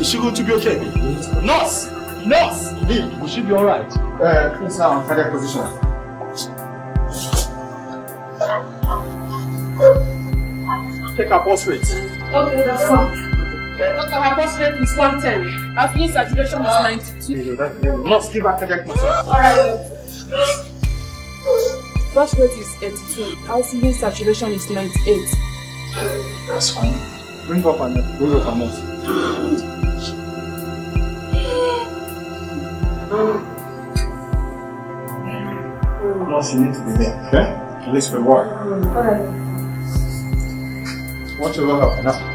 Is she going to be okay? Nurse! Nurse! Lee, will she be alright? Uh, it's now on cardiac position. Take her pulse rate. Okay, that's fine. Doctor, her pulse rate is 110. Her fluid saturation is 92. Nurse, give her cardiac massage. Alright. Pulse rate is 82. Oxygen saturation is 98. That's fine. Bring up nurse. Bring up her nurse. Nurse, you need to be there, okay? At least for a while. Alright. Whatever happens, now.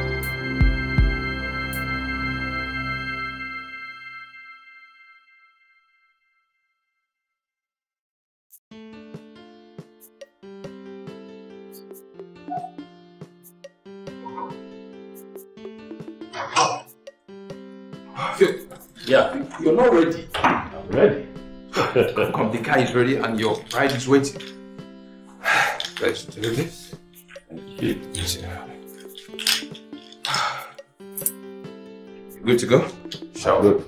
Yeah. You're not ready. Come, the car is ready and your bride is waiting. Let's do this. You Good to go? Shower. Good.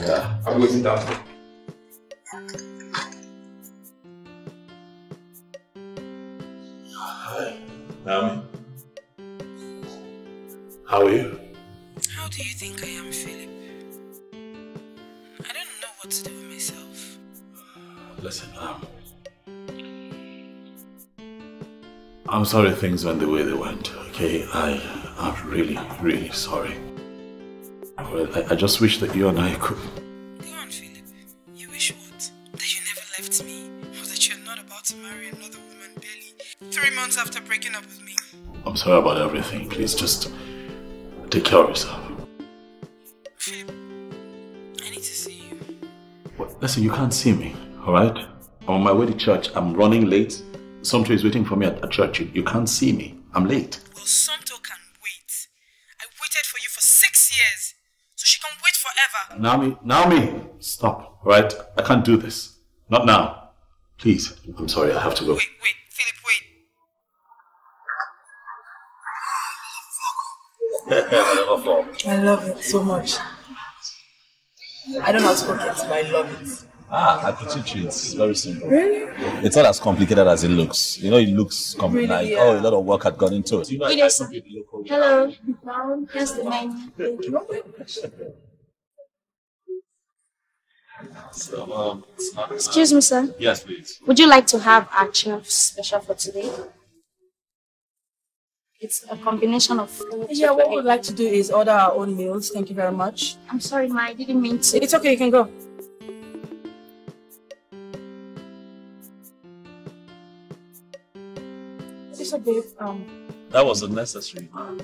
Yeah. I'm waiting down there. Naomi. How are you? Sorry things went the way they went, okay? I, I'm really, really sorry. Well, I, I just wish that you and I could. Go on, Philip. You wish what? That you never left me? Or that you're not about to marry another woman barely three months after breaking up with me? I'm sorry about everything. Please just take care of yourself. Philip, I need to see you. Well, listen, you can't see me, alright? I'm on my way to church. I'm running late. Somto is waiting for me at, at church. You, you can't see me. I'm late. Well, Somto can wait. I waited for you for six years, so she can wait forever. Naomi, Naomi, stop, alright? I can't do this. Not now. Please. I'm sorry, I have to go. Wait, wait, Philip, wait. I love it so much. I don't know how to cook it, but I love it. Ah, I could teach you. It's very simple. Really? It's not as complicated as it looks. You know, it looks com- Really, like yeah. oh, a lot of work had gone into it. You know, I- I Yes. the Hello. Here's the menu. So, um, not- Excuse me, sir. Yes, please. Would you like to have our chef special for today? It's a combination of food. Yeah, what we'd like to do is order our own meals. Thank you very much. I'm sorry, ma. I didn't mean to. It's okay, you can go. Um, That was unnecessary. what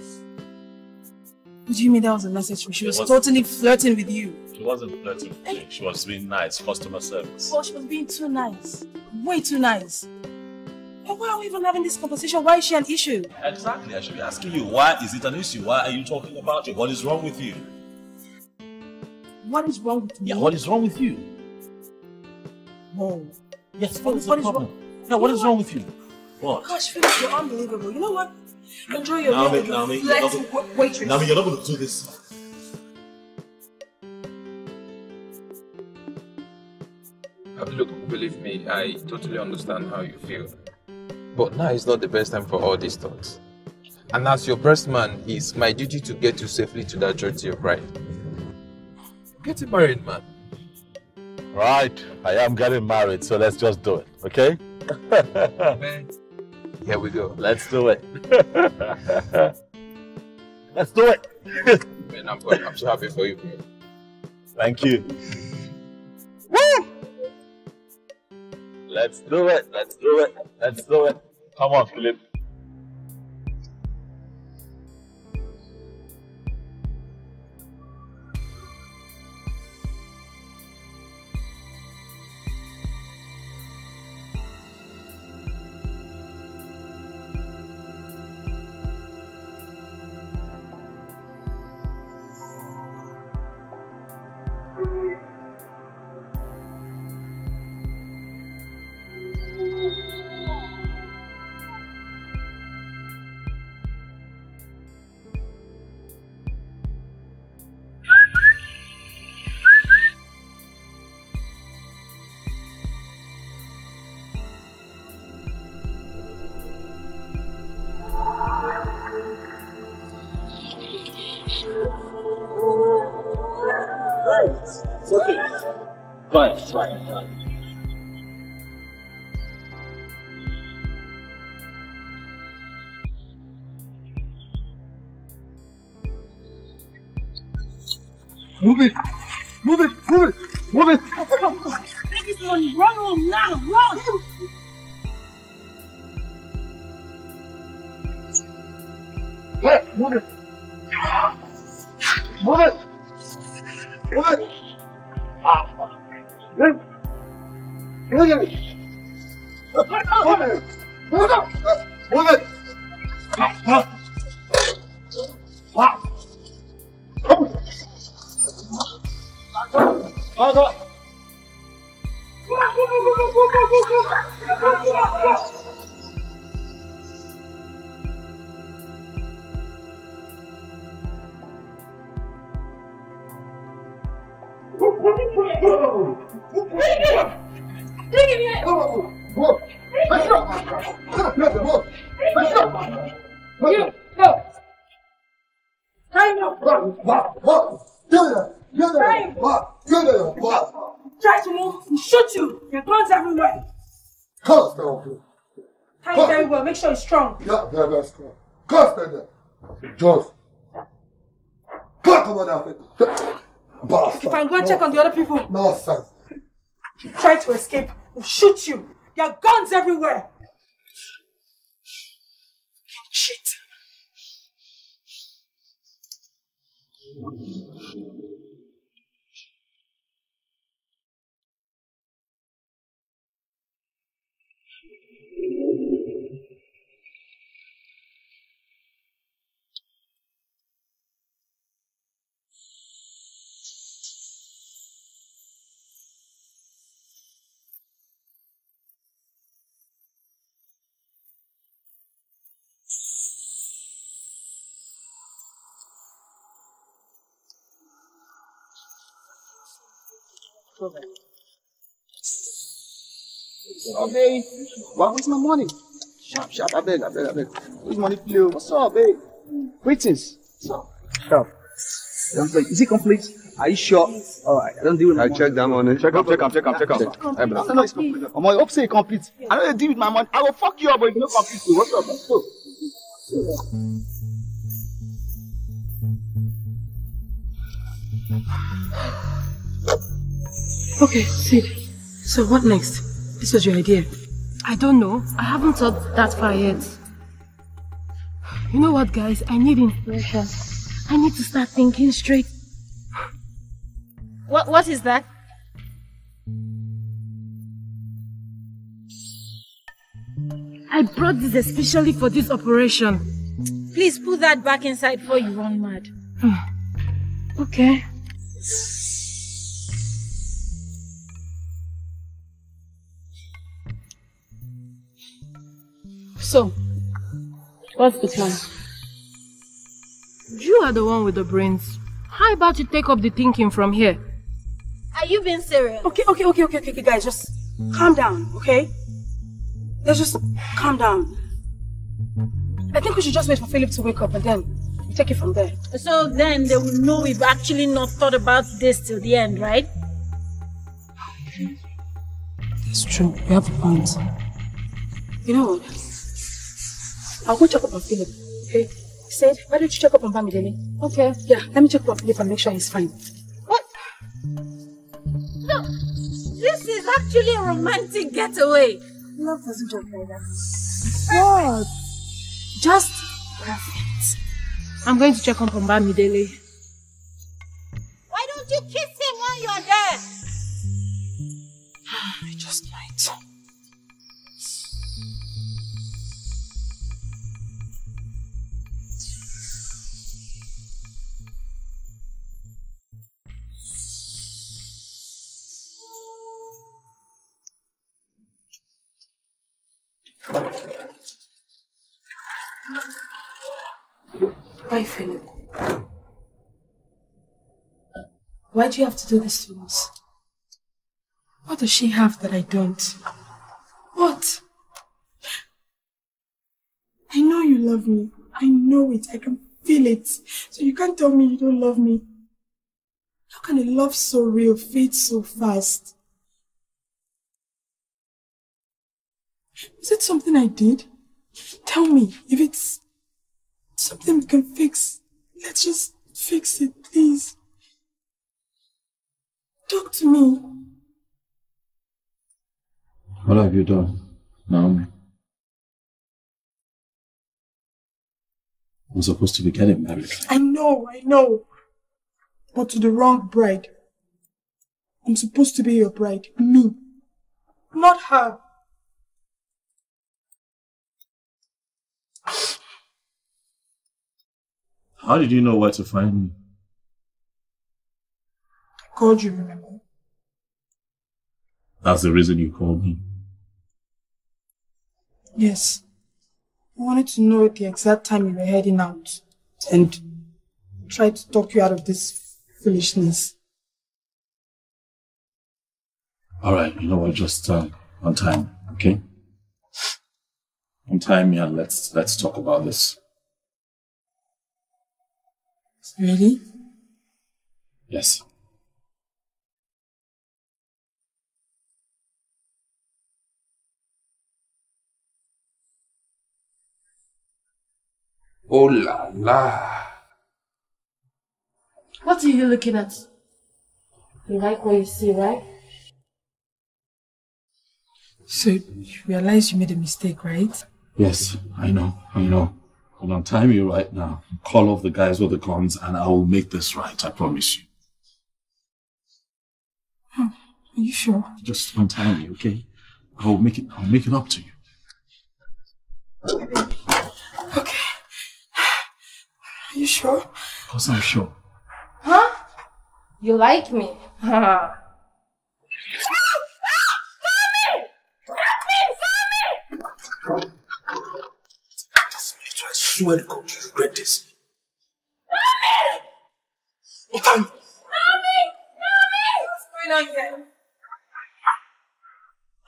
do you mean that was unnecessary? She was was- totally flirting with you. She wasn't flirting with me. She was being nice, customer service. Well, she was being too nice. Way too nice. And why are we even having this conversation? Why is she an issue? Exactly. I should be asking you, why is it an issue? Why are you talking about it? What is wrong with you? What is wrong with me? Yeah, what is wrong with you? No. Yes, what is, what is wrong? Yeah, what is wrong with you? What? Gosh, Philip, you're unbelievable. You know what? Enjoy your Naomi, meal. Naomi, Flex you're not- wa- waitress. Naomi, you're not going to do this. Look, believe me, I totally understand how you feel. But now is not the best time for all these thoughts. And as your best man, it's my duty to get you safely to that church to your bride. Get married, man. Right, I am getting married, so let's just do it, okay? Here we go. Let's do it. let's do it. Man, I'm, I'm so happy for you. bro. Thank you. Woo! Let's do it. Let's do it. Let's do it. Come on, Philip. Everywhere. Oh, babe. What was my money? Sharp, sharp. I beg, I beg, I beg. Where's money, please? What's up, babe? Greetings. What's up? Sharp. Like, is it complete? Are you sure? All right, I don't deal with I check that money. Check am, check am, check am, check am. Hey, bro. Know it's complete. I'm like, hope say it complete. I you deal with my money. I will fuck you up, but if you don't complete, what's up? Let's go. Okay, Sid. So what next? This was your idea. I don't know. I haven't thought that far yet. You know what, guys? I need inspiration. I need to start thinking straight. What? What is that? I brought this especially for this operation. Please put that back inside before you run mad. Okay. So, what's the plan? You are the one with the brains. How about you take up the thinking from here? Are you being serious? Okay, okay, okay, okay, okay, okay, guys, just calm down, okay? Let's just calm down. I think we should just wait for Philip to wake up and then we take it from there. So then they will know we've actually not thought about this till the end, right? That's true. We have a point. You know what? I'll go check up on Philip. Okay? Said, why don't you check up on Bamidele? Okay. Yeah, let me check up on Philip and make sure he's fine. What? No, this is actually a romantic getaway. Love doesn't joke like that. What? Just perfect. I'm going to check up on Bamidele. Why don't you kiss him while you're there? I just might. Why, Philip? Why do you have to do this to us? What does she have that I don't? What? I know you love me. I know it. I can feel it. So you can't tell me you don't love me. How can a love so real fade so fast? Is it something I did? Tell me. If it's something we can fix, let's just fix it, please. Talk to me. What have you done, Naomi? I'm supposed to be getting married. I know, I know. But to the wrong bride. I'm supposed to be your bride. Me. Not her. How did you know where to find me? I called you, remember? That's the reason you called me. Yes. I wanted to know the exact time you were heading out and try to talk you out of this foolishness. All right, you know what? Just uh, on time, okay? On time, yeah. Let's let's talk about this. Really? Yes. Oh la la. What are you looking at? You like what you see, right? So you realize you made a mistake, right? Yes, I know, I know. On time you right now. Call off the guys with the guns and I will make this right, I promise you. Hmm, are you sure? Just time you, okay? I will make it I'll make it up to you. Okay. Are you sure? Of course I'm sure. Huh? You like me? Huh? swear to God, you regret this. Mommy! What time? Mommy! Mommy! What's going on here?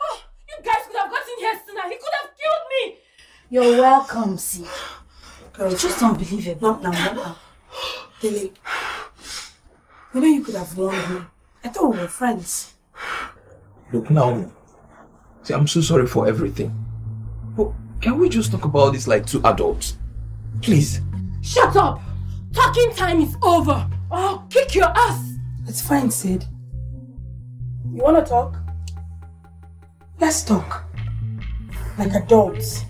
Oh, you guys could have gotten here sooner. He could have killed me. You're welcome, see. Girl, it's just unbelievable. Not now, not now. Lily, you know you could have warned me. I thought we were friends. Look, now, See, I'm so sorry for everything. But can we just talk about this like two adults? Please. Shut up! Talking time is over. I'll kick your ass. It's fine, Sid. You wanna talk? Let's talk. Like adults.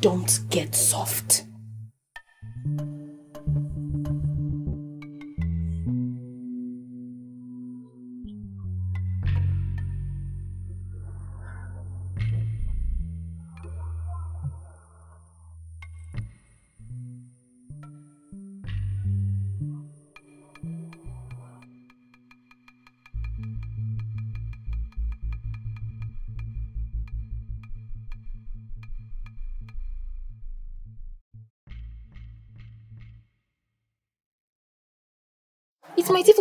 Don't get soft.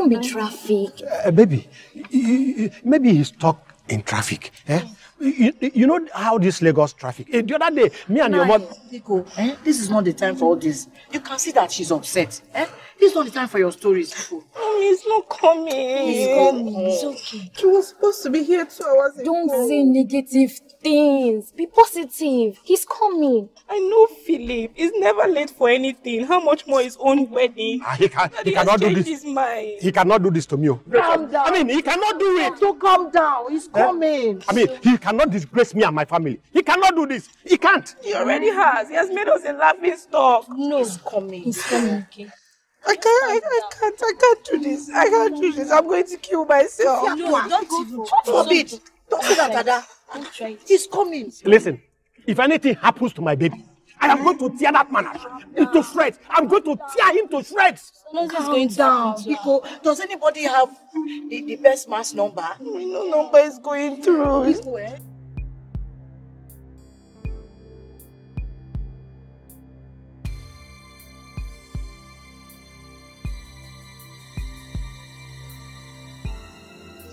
Even be traffic. Uh, baby, y- y- maybe he's stuck in traffic. Eh? You, you know how this Lagos traffic. eh, The other day, me and your mother. Nico, eh? This is not the time for all this. You can see that she's upset. Eh? This is not the time for your stories, Nico. Mommy, he's not coming. He's coming. It's okay. He was supposed to be here two hours ago. Don't say negative things. Be positive. He's coming. I know Philip. He's never late for anything. How much more his own wedding? Ah, he, can, That he he cannot do this. his mind. He cannot do this to me. oh. Calm down. I mean, he cannot do it. So calm down. He's coming. I mean, he cannot disgrace me and my family. He cannot do this. He can't. He already has. He has made us a laughing stock. No. He's coming. He's coming, okay? I can't, I, I can't, I can't do this. I can't do this. I'm going to kill myself. No, don't even. Forbid. Don't say that, Dada. Don't try it. He's coming. Listen, if anything happens to my baby, I am going to tear that man into shreds. I'm going to tear him to shreds. Nothing's Calm going down. happen to her. Nico, does anybody have the, the best man's number? No number is going through. Nico, eh?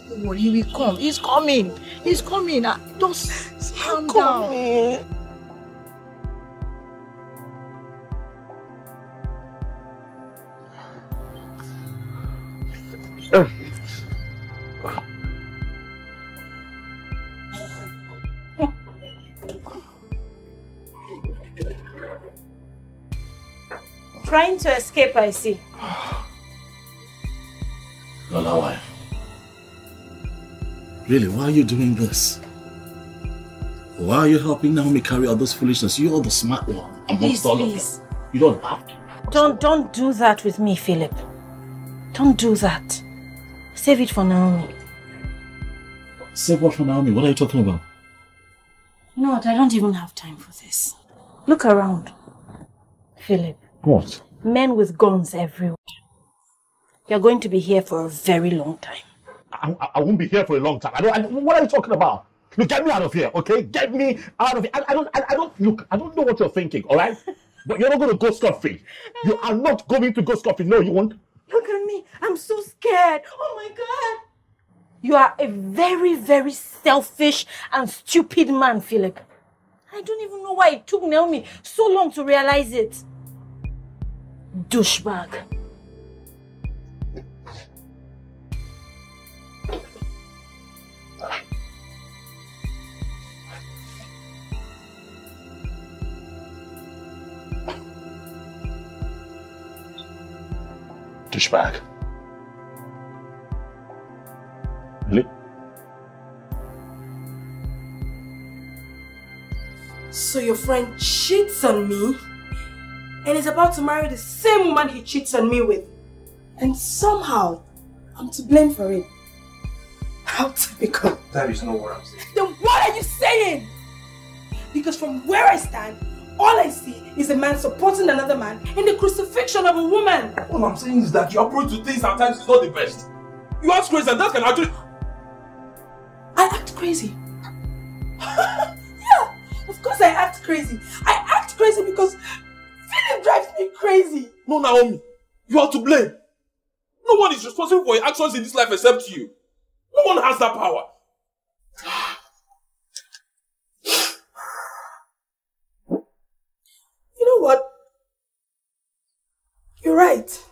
Don't worry, he will come. He's coming. He's coming. Ah, Just calm down. Trying to escape, I see. Lola, why? Really, why are you doing this? Why are you helping Naomi carry out this foolishness? You're the smart one amongst please, all please. of them. You don't have to. Don't, don't do that with me, Philip. Don't do that. Save it for Naomi. Save what for Naomi? What are you talking about? You know what? I don't even have time for this. Look around. Philip, What? men with guns everywhere. You're going to be here for a very long time. I, I- I won't be here for a long time. I don't, I, what are you talking about? Look, get me out of here, okay? Get me out of here. I, I don't, I, I don't, look, I don't know what you're thinking, all right? But you're not going to go scot-free. You are not going to go scot-free. No, you won't. Look at me. I'm so scared. Oh my God. You are a very, very selfish and stupid man, Philip. I don't even know why it took Naomi so long to realize it. Douchebag. Douchebag. Really? So your friend cheats on me and is about to marry the same woman he cheats on me with. And somehow, I'm to blame for it. How typical. That is not what I'm saying. Then what are you saying? Because from where I stand, all I see is a man supporting another man in the crucifixion of a woman. All I'm saying is that your approach to things at times is not the best. You act crazy and that can actually... I act crazy. yeah, of course I act crazy. I act crazy because Philip drives me crazy. No, Naomi. You are to blame. No one is responsible for your actions in this life except you. No one has that power. You know what? You're right.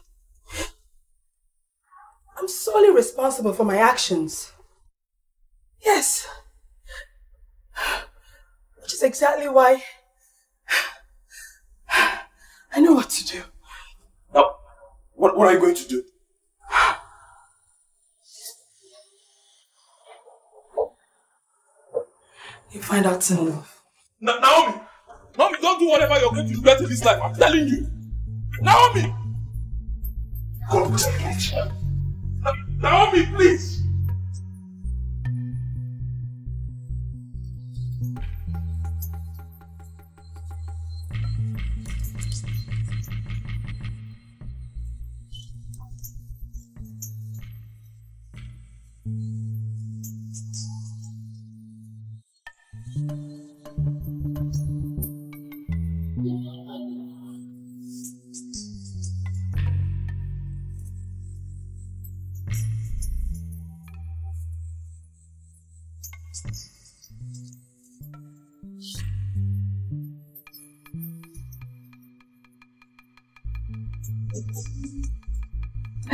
I'm solely responsible for my actions. Yes. Which is exactly why I know what to do. Now, what, what are you going to do? You find out soon. Na- Naomi! Naomi, don't do whatever you're going to regret in this life. I'm telling you. Naomi! God Naomi, please!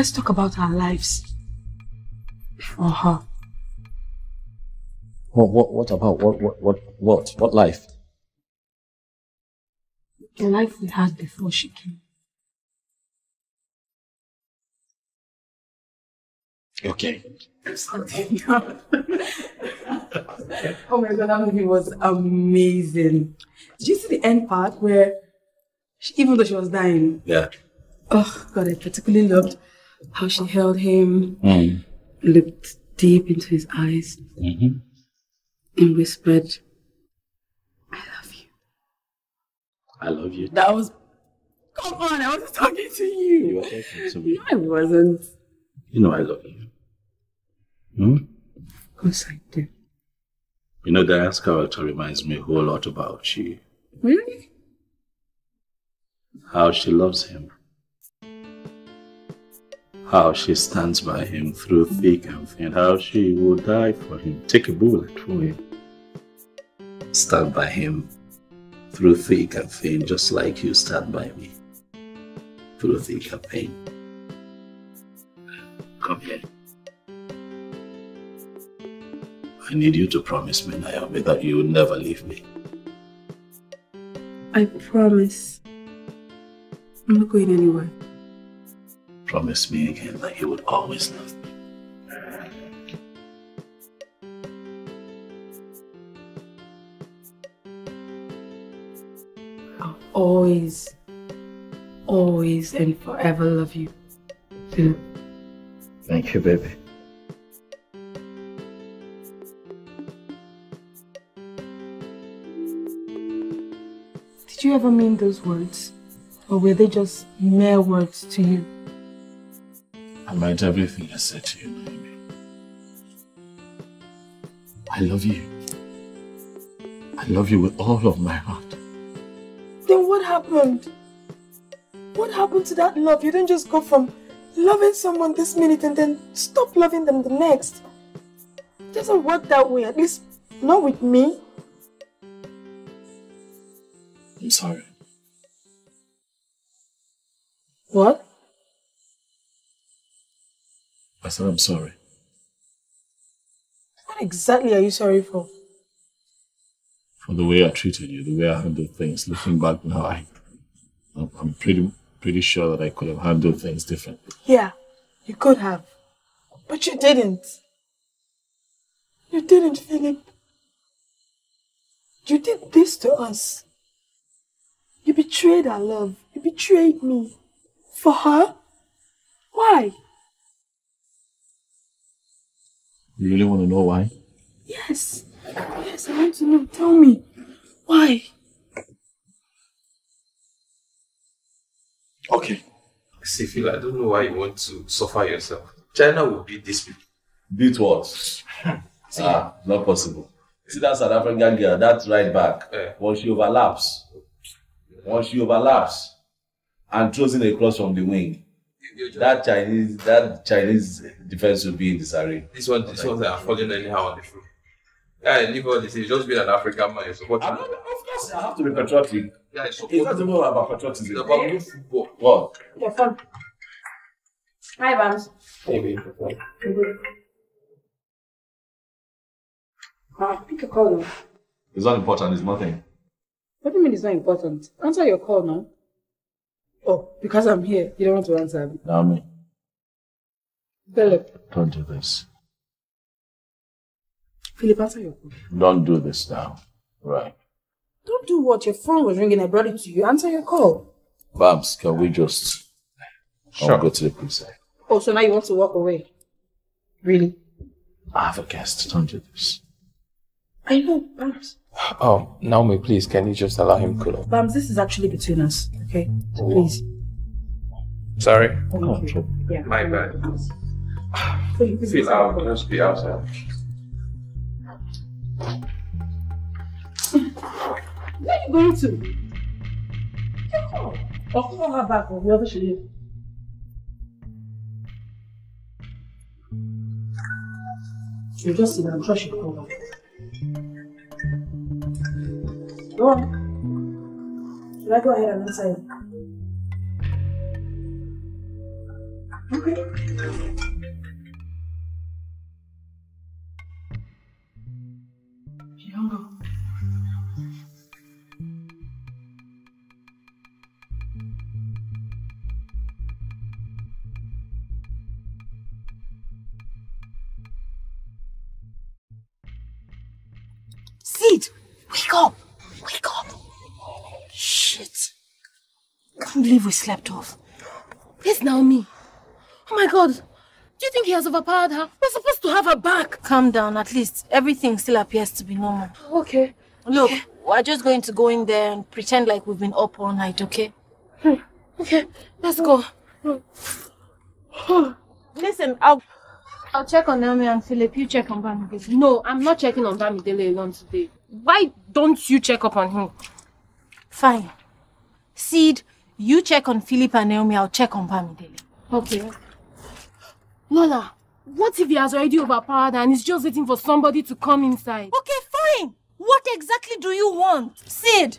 Let's talk about our lives. Before her. What, what, what about, what, what, what, what, what life? The life we had before she came. Okay. oh my god, that movie was amazing. Did you see the end part where, she, even though she was dying, Yeah. oh god, I particularly loved how she held him, Mm. looked deep into his eyes, Mm-hmm. and whispered, I love you. I love you. That was. Come on, I was talking to you. You were talking to me. I wasn't. You know I love you. Hmm? Of course I do. You know, Diane's character reminds me a whole lot about you. Really? How she loves him. How she stands by him through thick and thin. How she will die for him. Take a bullet for him. Stand by him through thick and thin, just like you stand by me. Through thick and thin. Come here. I need you to promise me, Naomi, that you will never leave me. I promise. I'm not going anywhere. Promise me again that you would always love me. I'll always, always and forever love you. Philip. Thank you, baby. Did you ever mean those words? Or were they just mere words to you? I meant everything I said to you, Naomi. I love you. I love you with all of my heart. Then what happened? What happened to that love? You didn't just go from loving someone this minute and then stop loving them the next. It doesn't work that way, at least not with me. Said I'm sorry. What exactly are you sorry for? For the way I treated you, the way I handled things. Looking back now, I, I'm I'm pretty, pretty sure that I could have handled things differently. Yeah, you could have. But you didn't. You didn't, Philip. You did this to us. You betrayed our love. You betrayed me. For her? Why? You really want to know why? Yes. Yes, I want to know. Tell me. Why? Okay. See, Phil, I don't know why you want to suffer yourself. China will beat these people. Beat what? ah, not possible. See that South African girl, that's right back. Once she overlaps, once she overlaps and throws in a cross from the wing, that Chinese, that Chinese defense will be in disarray. This one, this ones are falling anyhow on the floor. Yeah, leave all this. You just be an African man. You support. I'm not, of course, I have to be patriotic. Yeah, I. It's not even about patriotism. It's about good football. What? Your phone. Hi, Bams. Maybe. Ah, pick a call now. It's not important, it's nothing. What do you mean it's not important? Answer your call now. Oh, because I'm here, you don't want to answer me. Naomi, Philip. don't do this. Philip, answer your call. Don't do this now. Right. Don't do what your phone was ringing. I brought it to you. Answer your call. Babs, can we just I wanna Sure. go to the precinct? Oh, so now you want to walk away? Really? I have a guest. Don't do this. I know, Bams. Oh, Naomi, please, can you just allow him cool off? Bams, this is actually between us, okay? So please. Sorry. Oh, oh, Thank you. Yeah. My bad. Philip, Phil, I'll just be outside. Where are you going to? Take her. Or call her back or wherever she is. You just sit down. I'm sure she'll call back. Go on. Should I? Okay. Believe we slept off. Where's Naomi? Oh my god. Do you think he has overpowered her? We're supposed to have her back. Calm down, at least everything still appears to be normal. Okay. Look, we're just going to go in there and pretend like we've been up all night, okay? Hmm. Okay, let's go. Hmm. Listen, I'll I'll check on Naomi and Philip. You check on Bamidele. No, I'm not checking on Bamidele alone today. Why don't you check up on him? Fine. Sid, you check on Philip and Naomi. I'll check on Bamidele. Okay. Lola, what if he has already overpowered and he's just waiting for somebody to come inside? Okay, fine. What exactly do you want? Sid!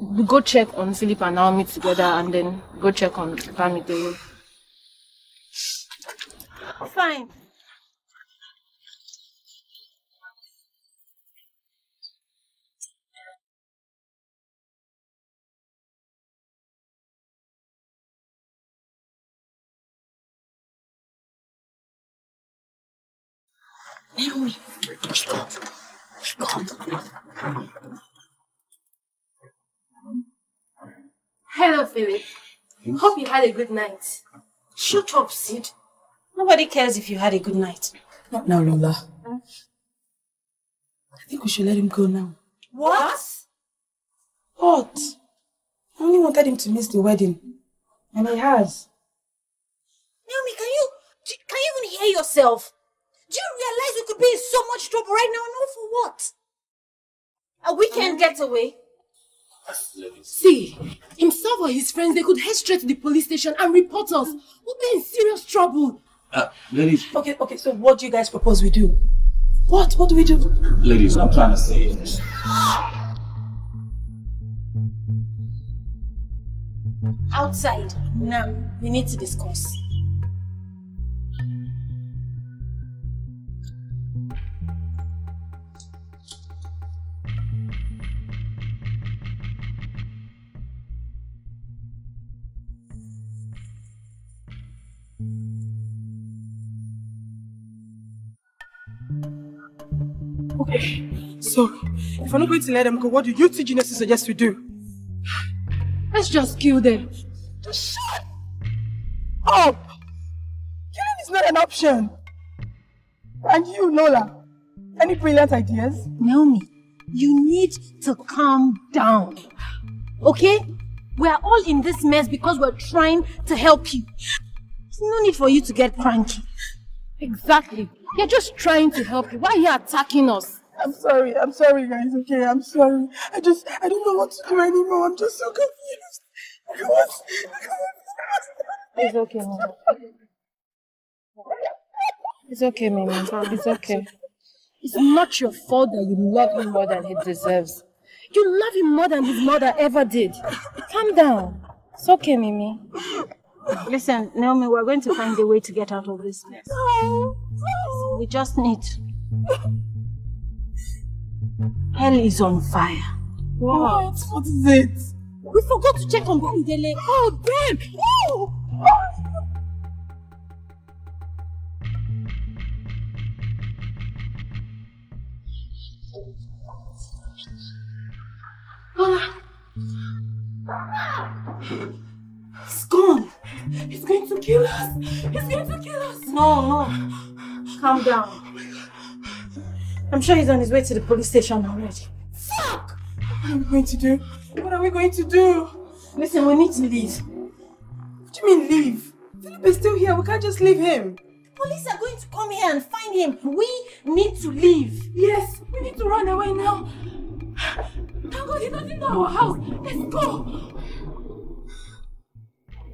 We go check on Philip and Naomi together and then go check on Bamidele. Fine. Up. Wake. Hello, Philip. Hope you had a good night. Shut up, Sid. Nobody cares if you had a good night. Not now, Lola. I think we should let him go now. What? What? I only wanted him to miss the wedding. And he has. Naomi, can you can you even hear yourself? Do you realize we could be in so much trouble right now all for what? A weekend getaway? See, himself or his friends, they could head straight to the police station and report us. We'll be in serious trouble. Uh, ladies, Okay, okay, so what do you guys propose we do? What? What do we do? ladies, I'm trying to say. Outside. Now, we need to discuss. So if I'm not going to let them go, what do you two geniuses suggest we do? Let's just kill them. Just shut up! Killing is not an option. And you, Lola, any brilliant ideas? Naomi, you need to calm down. Okay? We are all in this mess because we're trying to help you. There's no need for you to get cranky. Exactly. You're just trying to help you. Why are you attacking us? I'm sorry, I'm sorry guys, okay, I'm sorry. I just, I don't know what to do anymore, I'm just so confused. What? It's okay, Mama. It's okay, Mimi. It's okay. It's not your fault that you love him more than he deserves. You love him more than his mother ever did. Calm down. It's okay, Mimi. Listen, Naomi, we're going to find a way to get out of this mess. We just need. Hell is on fire. What? What is it? We forgot to check on Bamidele. Oh! Oh! He's gone. He's going to kill us. He's going to kill us. No, no. Calm down. Oh I'm sure he's on his way to the police station already. Fuck! What are we going to do? What are we going to do? Listen, we need to leave. What do you mean leave? Philip is still here, we can't just leave him. Police are going to come here and find him. We need to leave. Yes, we need to run away now. Thank God he doesn't know our house. Let's go.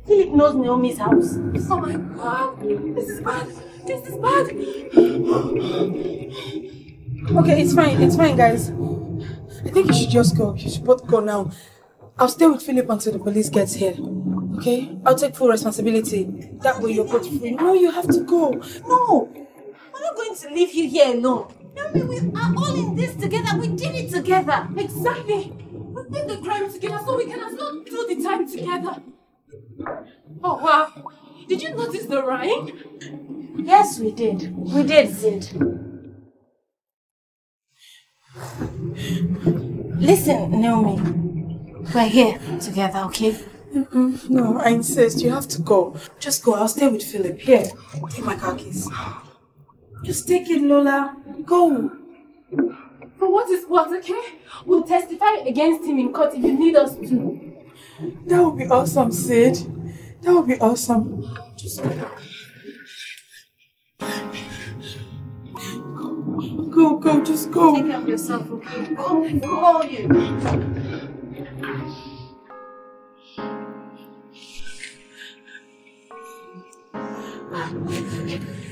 Philip knows Naomi's house. Oh my God. This is bad. This is bad. Okay, it's fine, it's fine, guys. I think you should just go. You should both go now. I'll stay with Philip until the police gets here. Okay? I'll take full responsibility. That way you're both free. No, you have to go. No! We're not going to leave you here alone. Naomi, we are all in this together. We did it together. Exactly. We did the crime together, so we can as well do the time together. Oh wow. Did you notice the rhyme? Yes, we did. We did, Sid. Listen, Naomi. We're here together, okay? Mm-mm, no, I insist. You have to go. Just go. I'll stay with Philip. Here, take my car keys. Just take it, Lola. Go. For what is what, okay? We'll testify against him in court if you need us to. That would be awesome, Sid. That would be awesome. Just go. Go, go, just go. Take care of yourself, okay? Go, go, you. Ah, you.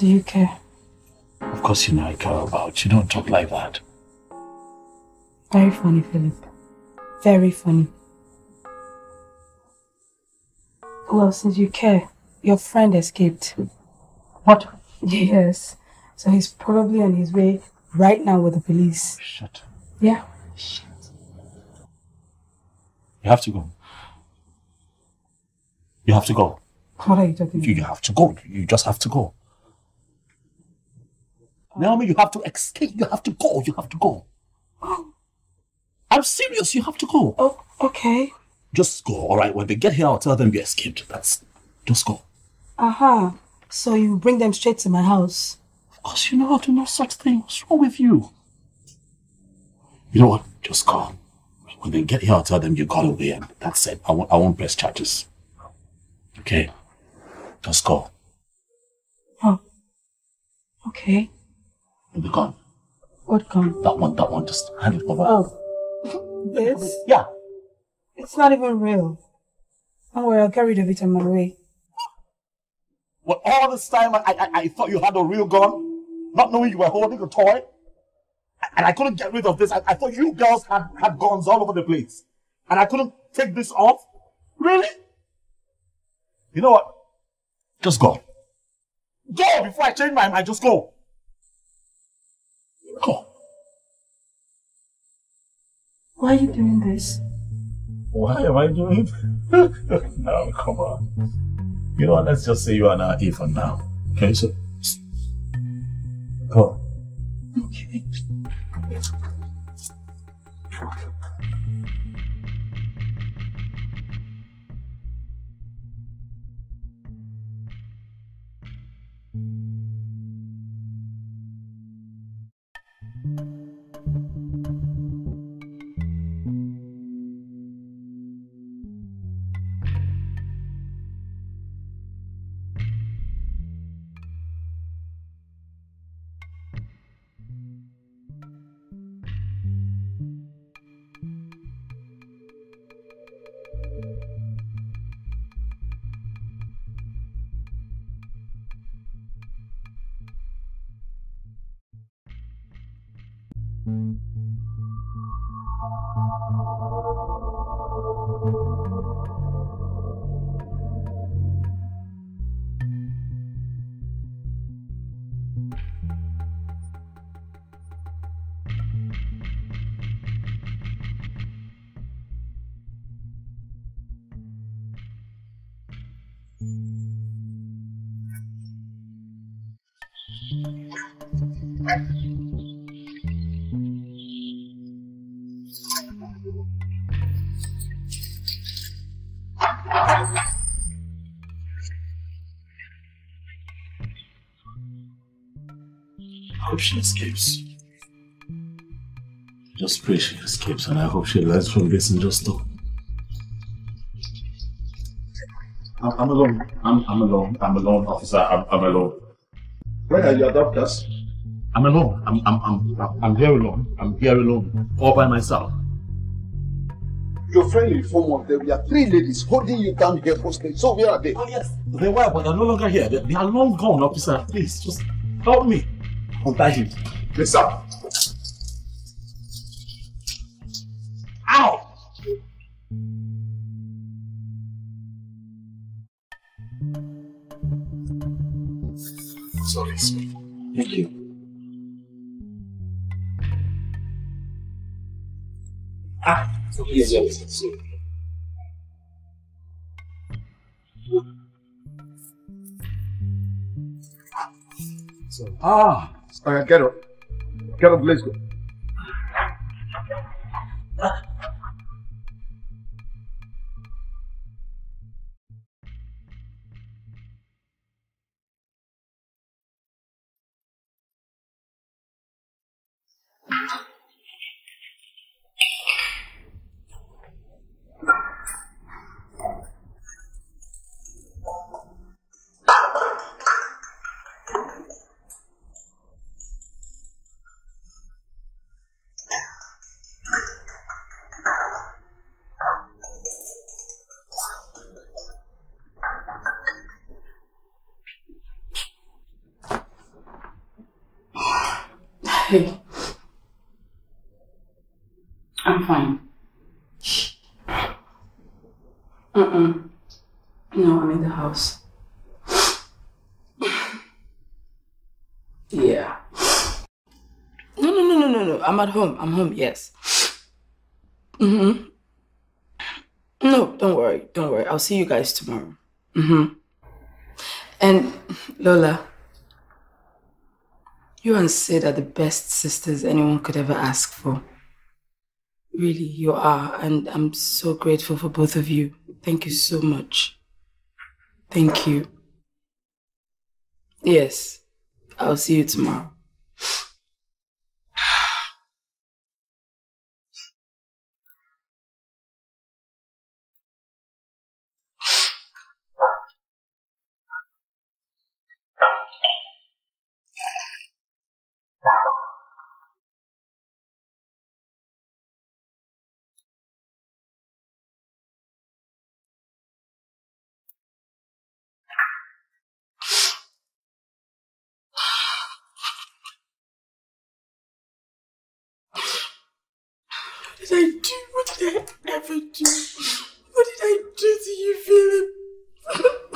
Do you care? Of course you know I care about you. Don't talk like that. Very funny, Philip. Very funny. Well, since you care, your friend escaped. What? Yes. So he's probably on his way right now with the police. Shit. Yeah. Shut. You have to go. You have to go. What are you talking You about? have to go. You just have to go. Oh. Naomi, you have to escape. You have to go. You have to go. Oh. I'm serious. You have to go. Oh, okay. Just go, all right? When they get here, I'll tell them you escaped. That's just go. Aha. So you bring them straight to my house. Of course, you know how to know such things. What's wrong with you? You know what? Just go. When they get here, I'll tell them you got away, and that's it. I won't. I won't press charges. Okay. Just go. Oh. Okay. The gun. What gun? That one. That one. Just hand it over. Oh. This? Yeah. It's not even real. Don't worry, I'll get rid of it on my way. Well, all this time, I, I, I thought you had a real gun, not knowing you were holding a toy. And I couldn't get rid of this. I, I thought you girls had, had guns all over the place. And I couldn't take this off. Really? You know what? Just go. Go before I change my mind. Just go. Go. Why are you doing this? Why am I doing it? no, come on. You know what? Let's just say you are not even now. Okay, so. Go. Okay. Hope she escapes. Just pray she escapes, and I hope she learns from this and just stop. I'm, I'm alone. I'm, I'm alone. I'm alone, officer. I'm, I'm alone. Where are your doctors? I'm alone. I'm, I'm, I'm- I'm here alone. I'm here alone, all by myself. Your friend informed us that we are three ladies holding you down here hostage. So where are they? Oh yes. They were, but they're no longer here. They, they are long gone, officer. Please, just help me. Untie him. Listen. Ow! Officer. Sorry. Ah. Right, get up. Get up, let's go. At home. I'm home, yes. Mm-hmm. No, don't worry. Don't worry. I'll see you guys tomorrow. Mm-hmm. And Lola, you and Sid are the best sisters anyone could ever ask for. Really, you are. And I'm so grateful for both of you. Thank you so much. Thank you. Yes, I'll see you tomorrow. What did I do? What did I ever do? What did I do to you, Philip?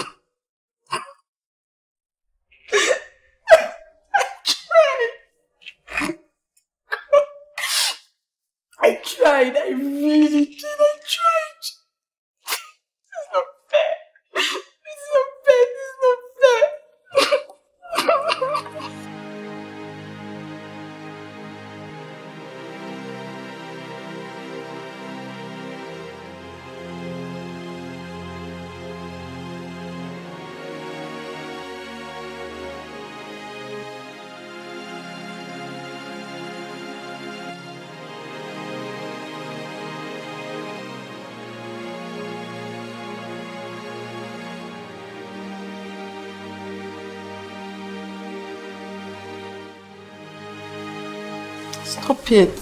Stop it.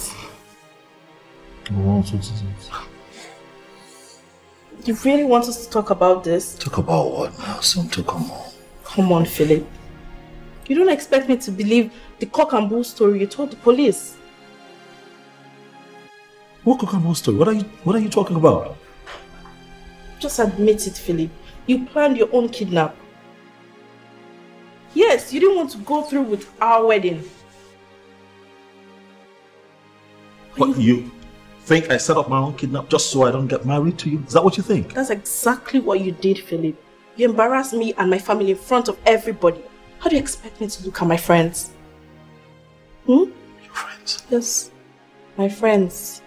What is it? You really want us to talk about this? Talk about what now? Soon to come on. Come on, Philip. You don't expect me to believe the cock and bull story you told the police. What coconut story? What are you what are you talking about? Just admit it, Philip. You planned your own kidnap. Yes, you didn't want to go through with our wedding. What you think I set up my own kidnap just so I don't get married to you? Is that what you think? That's exactly what you did, Philip. You embarrassed me and my family in front of everybody. How do you expect me to look at my friends? Hmm? Your friends? Yes. My friends.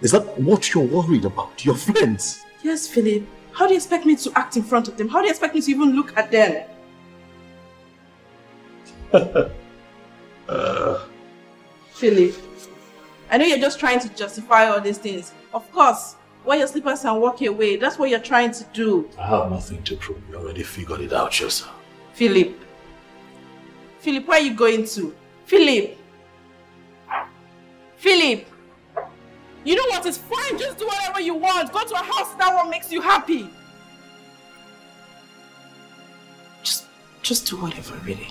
Is that what you're worried about? Your friends? Yes, Philip. How do you expect me to act in front of them? How do you expect me to even look at them? uh, Philip, I know you're just trying to justify all these things. Of course, wear your slippers and walk away. That's what you're trying to do. I have nothing to prove. You already figured it out yourself. Philip. Philip, where are you going to? Philip. Philip. You know what? It's fine. Just do whatever you want. Go to a house that one makes you happy. Just, just do whatever, really.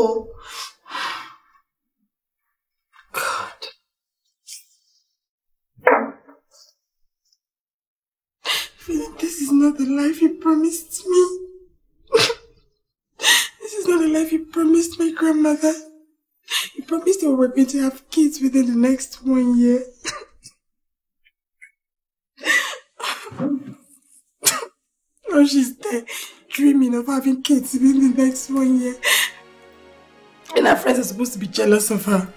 God. This is not the life you promised me. this is not the life you promised my grandmother. You promised that we were going to have kids within the next one year. now she's there, dreaming of having kids within the next one year. And her friends are supposed to be jealous of her.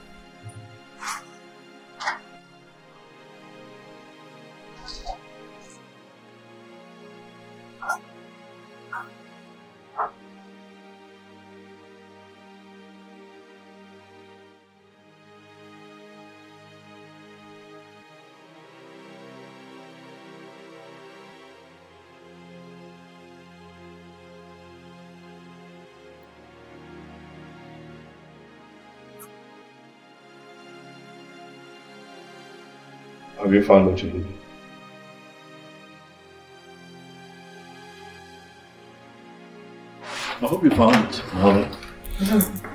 Have you found what you need? I hope you found it. No, mm-hmm.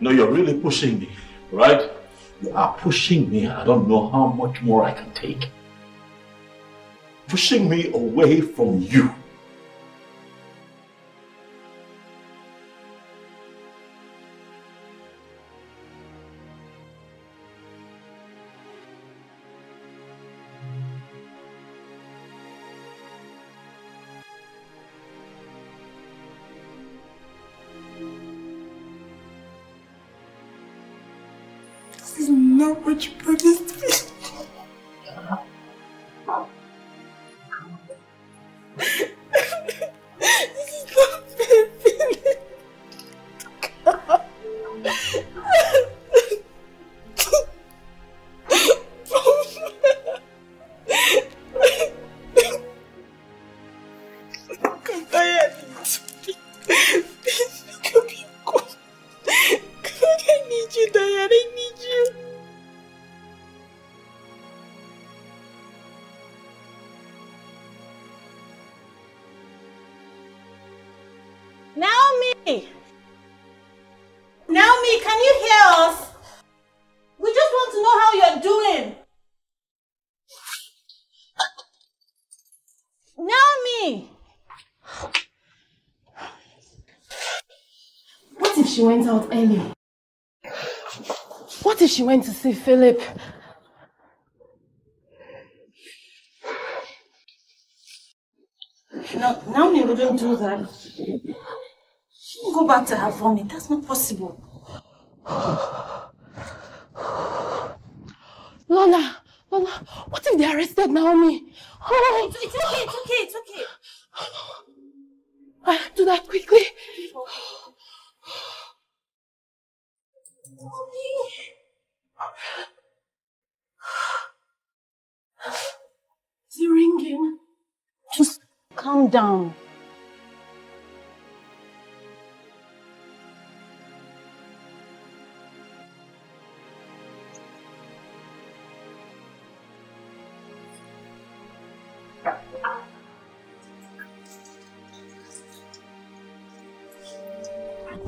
no, you're really pushing me, right? You are pushing me. I don't know how much more I can take. Pushing me away from you. What you promised went out early? What if she went to see Philip? No, Naomi wouldn't do that. She won't go back to her vomit. That's not possible. Lola, Lola, what if they arrested Naomi? Oh, It's, it's okay, it's okay.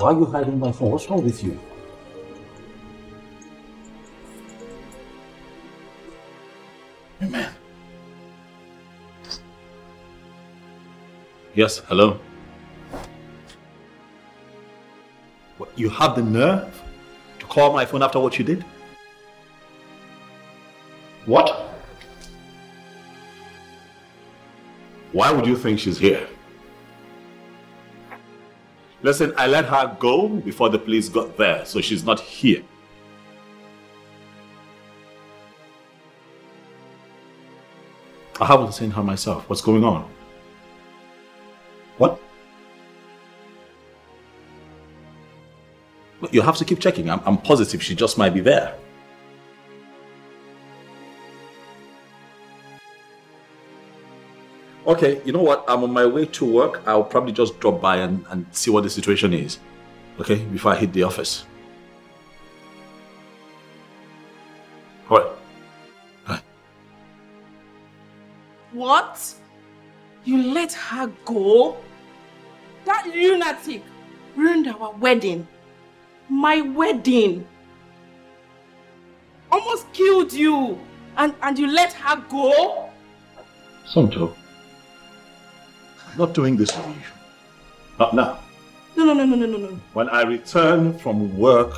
Are you hiding my phone? What's wrong with you? Man. Yes, hello. What, you have the nerve to call my phone after what you did? What? Why would you think she's here? Listen, I let her go before the police got there, so she's not here. I haven't seen her myself. What's going on? What? You have to keep checking. I'm, I'm positive she just might be there. Okay, you know what? I'm on my way to work. I'll probably just drop by and, and see what the situation is. Okay, before I hit the office. Alright. What? You let her go? That lunatic ruined our wedding. My wedding. Almost killed you. And, and you let her go? Somto. I'm not doing this for you. Not now. No, no, no, no, no, no, no. When I return from work,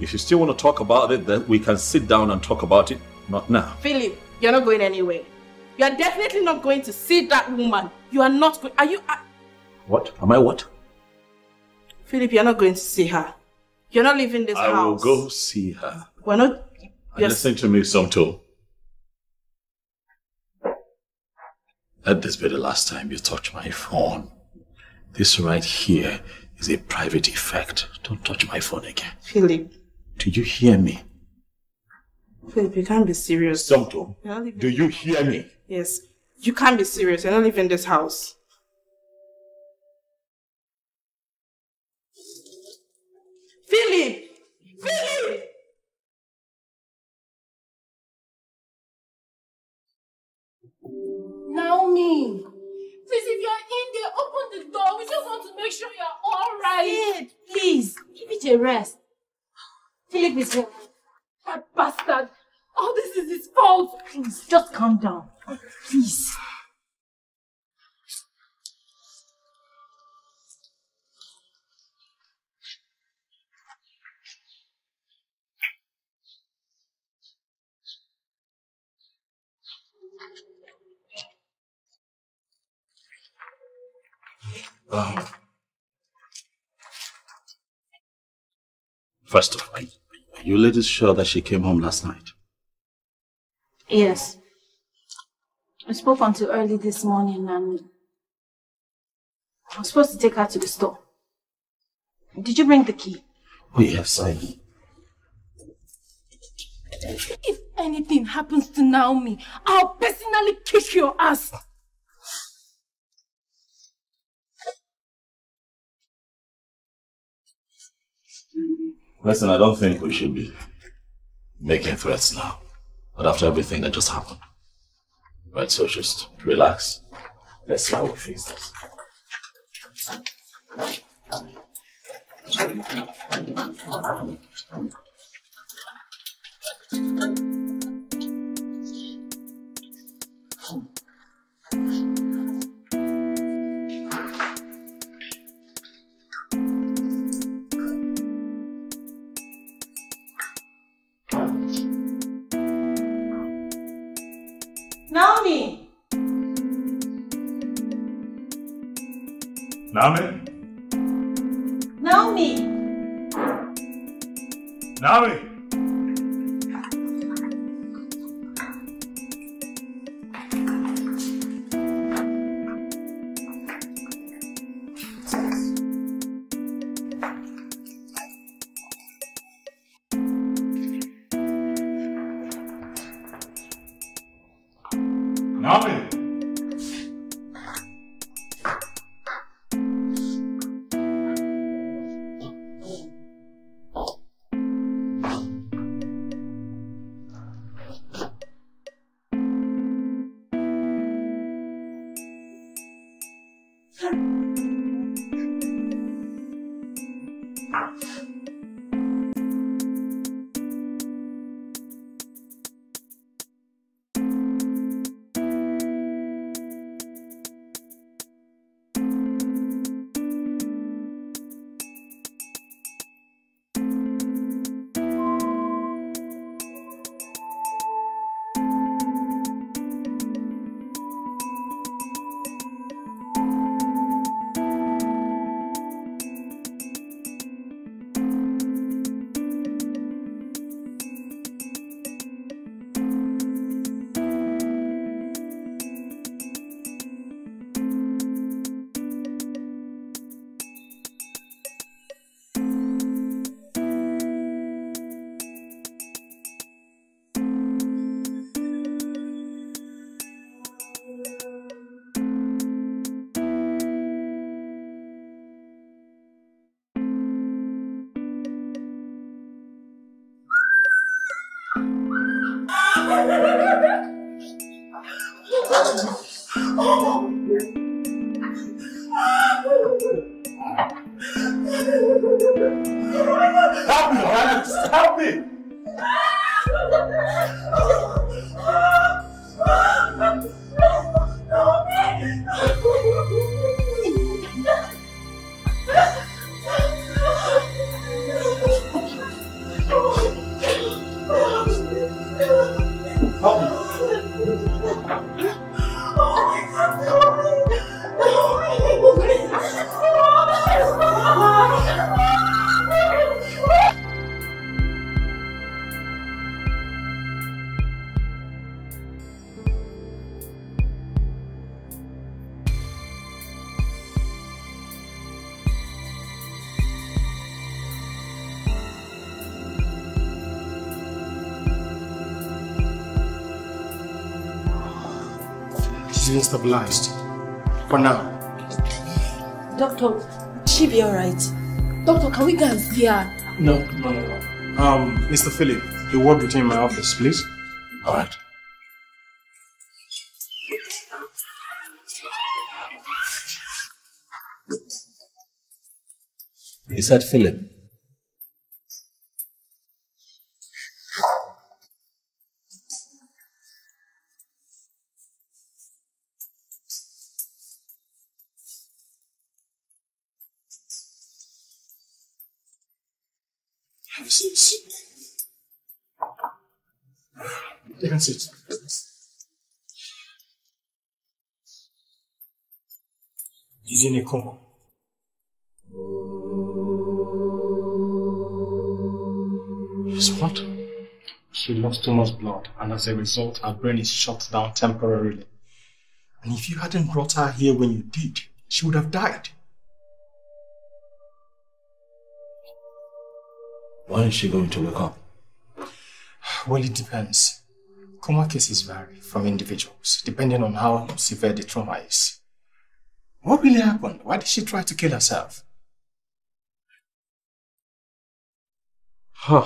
if you still want to talk about it, then we can sit down and talk about it. Not now. Philip, you're not going anywhere. You are definitely not going to see that woman. You are not going. Are you? Uh, What? Am I what? Philip, you're not going to see her. You're not leaving this house. I will go see her. We're not. And listen to me, Somto. Let this be the last time you touch my phone. This right here is a private effect. Don't touch my phone again. Philip, Do you hear me? Philip, you can't be serious. Somto, You're not leaving- do you hear me? Yes, you can't be serious. You're not leaving this house. Philip! Naomi! Please, if you're in there, open the door. We just want to make sure you're all right. Sid, please, give it a rest. Philip is here. That bastard! All this is his fault! Please, just calm down. Please. Um, first of all, are you ladies sure that she came home last night? Yes. I spoke until early this morning and I was supposed to take her to the store. Did you bring the key? Oh, yes, I. If anything happens to Naomi, I'll personally kick your ass. Listen, I don't think we should be making threats now. But after everything that just happened. Right, so just relax. Let's see how we fix this. Naomi! Naomi? Naomi! Naomi? Help me! Help me! For now. Doctor, she be alright. Doctor, can we go and see her? No, no, no. Um, Mr. Philip, you word between my office, please. Alright. Is that Philip? You can sit. He's in a coma. His what? She lost too much blood, and as a result, her brain is shut down temporarily. And if you hadn't brought her here when you did, she would have died. When is she going to wake up? Well, it depends. Coma cases vary from individuals, depending on how severe the trauma is. What really happened? Why did she try to kill herself? Huh.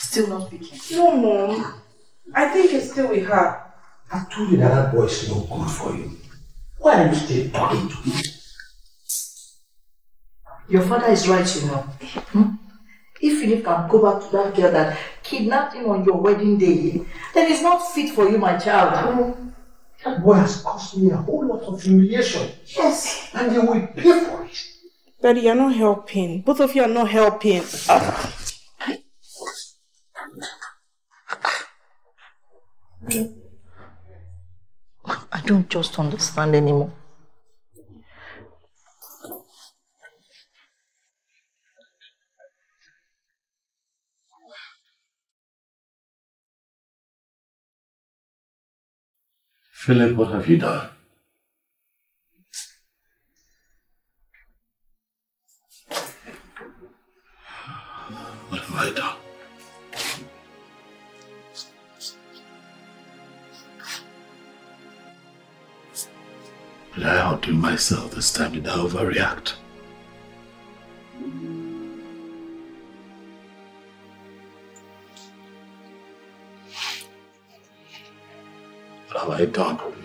Still not speaking. No, Mom. I think it's still with her. I told you that that boy is no good for you. Why are you still talking to him? Your father is right, you know. Hmm? If Philip can go back to that girl that kidnapped him on your wedding day, then he's not fit for you, my child. That boy has caused me a whole lot of humiliation. Yes. And you will pay for it. Daddy, you're not helping. Both of you are not helping. I don't just understand anymore. Philip, what have you done? What have I done? Did I outdo myself this time? Did I overreact? What have I done?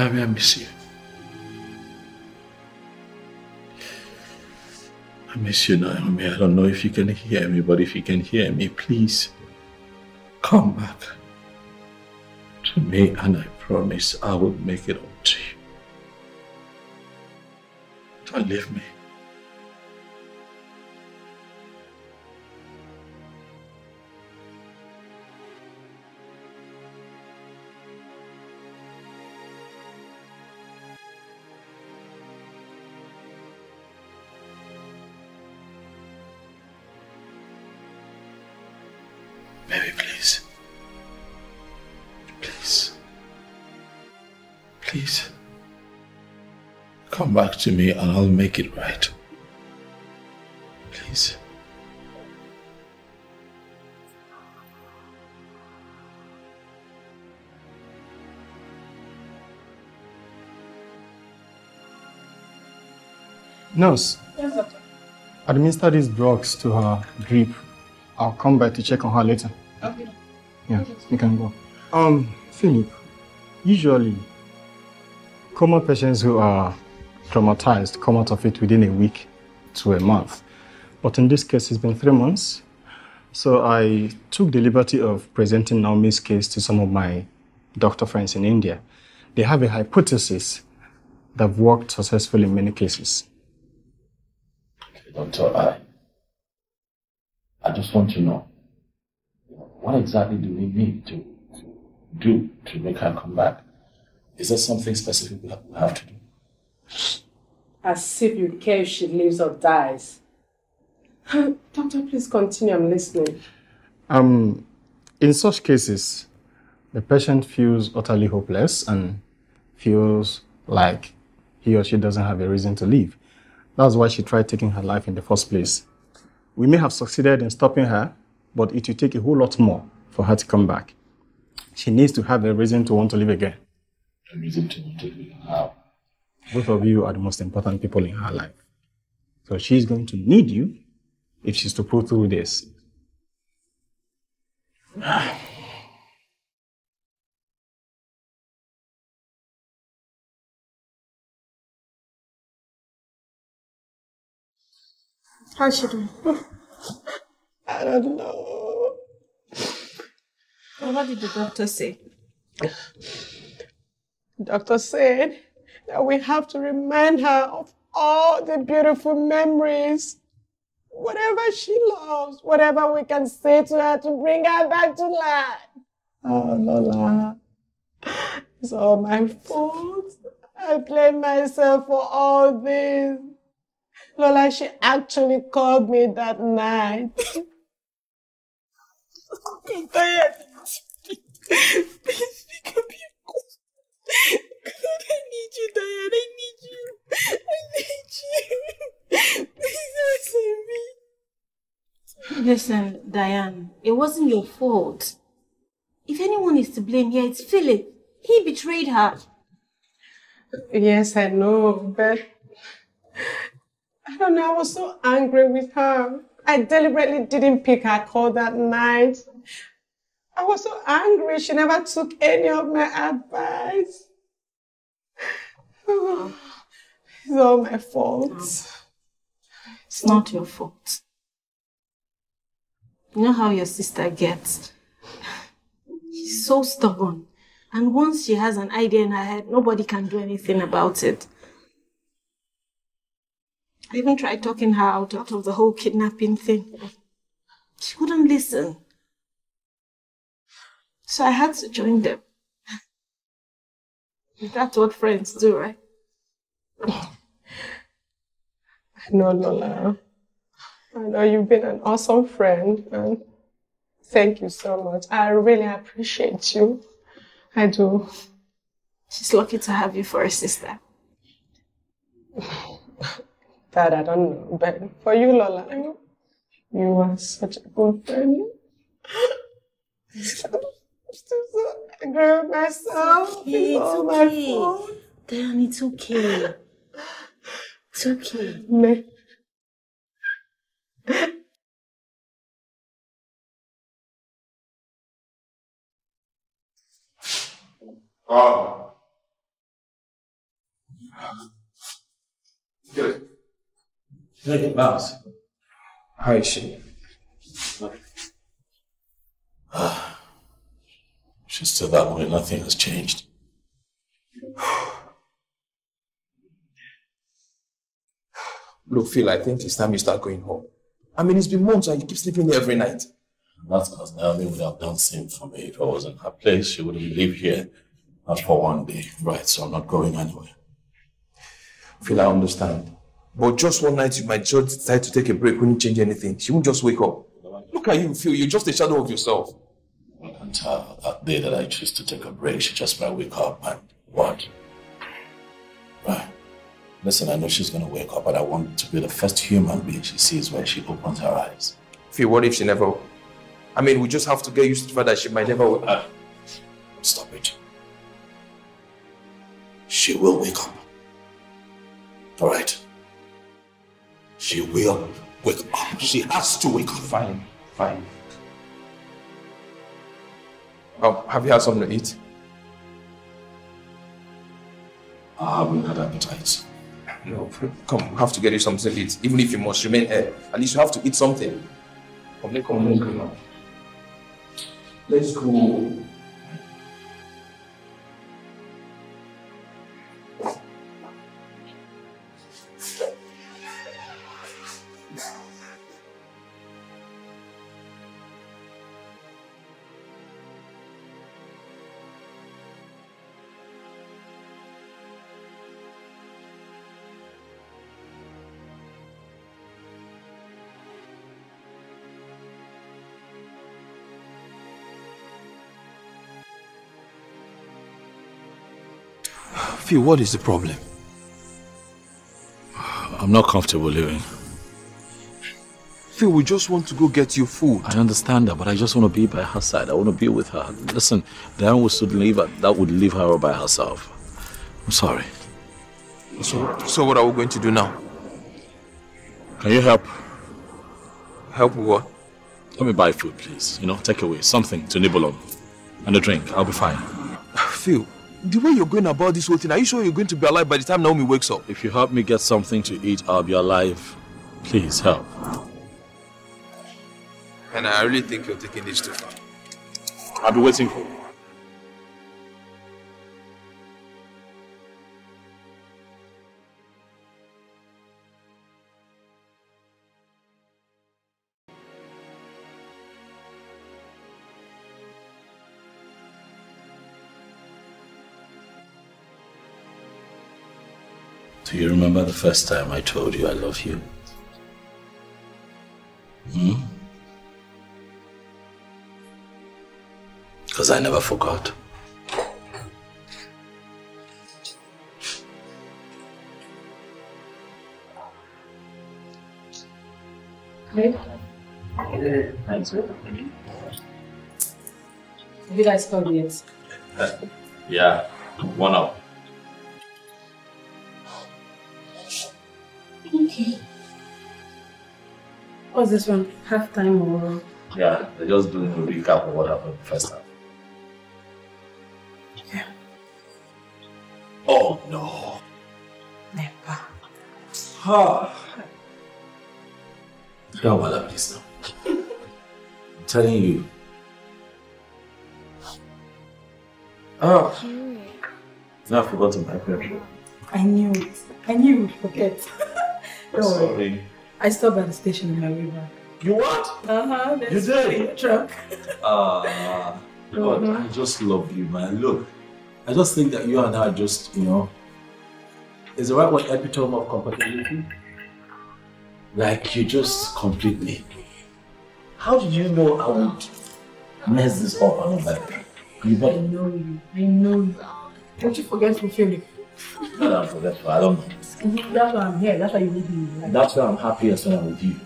I miss you. I miss you, Naomi. I don't know if you can hear me, but if you can hear me, please come back to me and I promise I will make it up to you. Don't leave me. Come back to me and I'll make it right. Please. Nurse, Yes, doctor. administer these drugs to her drip. I'll come back to check on her later. Okay. Yeah, you can go. Um, Philip, usually coma patients who are traumatized come out of it within a week to a month. But in this case, it's been three months. So I took the liberty of presenting Naomi's case to some of my doctor friends in India. They have a hypothesis that worked successfully in many cases. Doctor, I, I just want to know what exactly do we need to do to make her come back? Is there something specific we have to do? As if you care if she lives or dies. Doctor, please continue. I'm listening. Um, in such cases, the patient feels utterly hopeless and feels like he or she doesn't have a reason to live. That's why she tried taking her life in the first place. We may have succeeded in stopping her, but it will take a whole lot more for her to come back. She needs to have a reason to want to live again. A reason to want to live how? Both of you are the most important people in her life. So she's going to need you if she's to pull through this. How's she doing? I don't know. What did the doctor say? The doctor said that we have to remind her of all the beautiful memories. Whatever she loves, whatever we can say to her to bring her back to life. Oh, Lola. It's all my fault. I blame myself for all this. Lola, she actually called me that night. I'm tired. Please call. God, I need you, Diane. I need you. I need you. Please answer me. Listen, Diane, it wasn't your fault. If anyone is to blame here, it's Philip. He betrayed her. Yes, I know, but I don't know. I was so angry with her. I deliberately didn't pick her call that night. I was so angry. She never took any of my advice. It's all my fault. It's not your fault. You know how your sister gets. She's so stubborn. And once she has an idea in her head, nobody can do anything about it. I even tried talking her out, out of the whole kidnapping thing. She wouldn't listen. So I had to join them. That's what friends do, right? I know, Lola. I know you've been an awesome friend, and thank you so much. I really appreciate you. I do. She's lucky to have you for a sister. That I don't know, but for you, Lola, you are such a good friend. I'm still so angry with myself. okay, It's all it's my okay. fault. Damn, it's okay. It's okay. Me- Oh. Good. Hey, boss. How is she? She's still that way. Nothing has changed. Look, Phil, I think it's time you start going home. I mean, it's been months and you keep sleeping here every night. That's because Naomi would have done the same for me. If I was in her place, she wouldn't live here. Not for one day. Right, so I'm not going anywhere. Phil, I understand. But just one night, you might just decide to take a break, wouldn't change anything. She won't just wake up. Look at you, Phil. You're just a shadow of yourself. Until that day that I choose to take a break, she just might wake up and what? Right. Listen, I know she's gonna wake up, but I want to be the first human being she sees when she opens her eyes. Phil, what if she never... I mean, we just have to get used to the fact that she might never wake up. Stop it. She will wake up. Alright? She will wake up. She has to wake up. Fine, fine. Oh, have you had something to eat? I haven't had appetite. No, come, we have to get you something to eat. Even if you must remain here, at least you have to eat something. Come, let's go. Let's go. Let's go. Phil, what is the problem? I'm not comfortable living. Phil, we just want to go get you food. I understand that, but I just want to be by her side. I want to be with her. Listen, Diane was to leave her, that would leave her all by herself. I'm sorry. So, so what are we going to do now? Can you help? Help with what? Let me buy food, please. You know, take away something to nibble on. And a drink. I'll be fine. Phil, the way you're going about this whole thing, are you sure you're going to be alive by the time Naomi wakes up? If you help me get something to eat, I'll be alive. Please help. And I really think you're taking this too far. I'll be waiting for you. You remember the first time I told you I love you? Hmm? Because I never forgot. Babe, Thanks. have you guys called yet? Yeah, one up. What's this one? Half time or? Yeah, they're just doing a recap of what happened first time. Yeah. Oh no. Never. Ah. Don't please now. I'm telling you. Oh. Now I've forgotten my perfume. I knew it. I knew you would forget. Sorry. I stopped at the station on my way back. You what? Uh huh. You did? Truck. Ah, God. I just love you, man. Look, I just think that you and I just, you know, is the right word epitome of compatibility? Like, you just complete me. How did you know I would mess this up and all that? You I know you. I know you. Don't you forget to feel me, Philip. I don't forget, I don't know. That's why I'm here. That's why you need me. Like, That's why I'm happiest when I'm with you.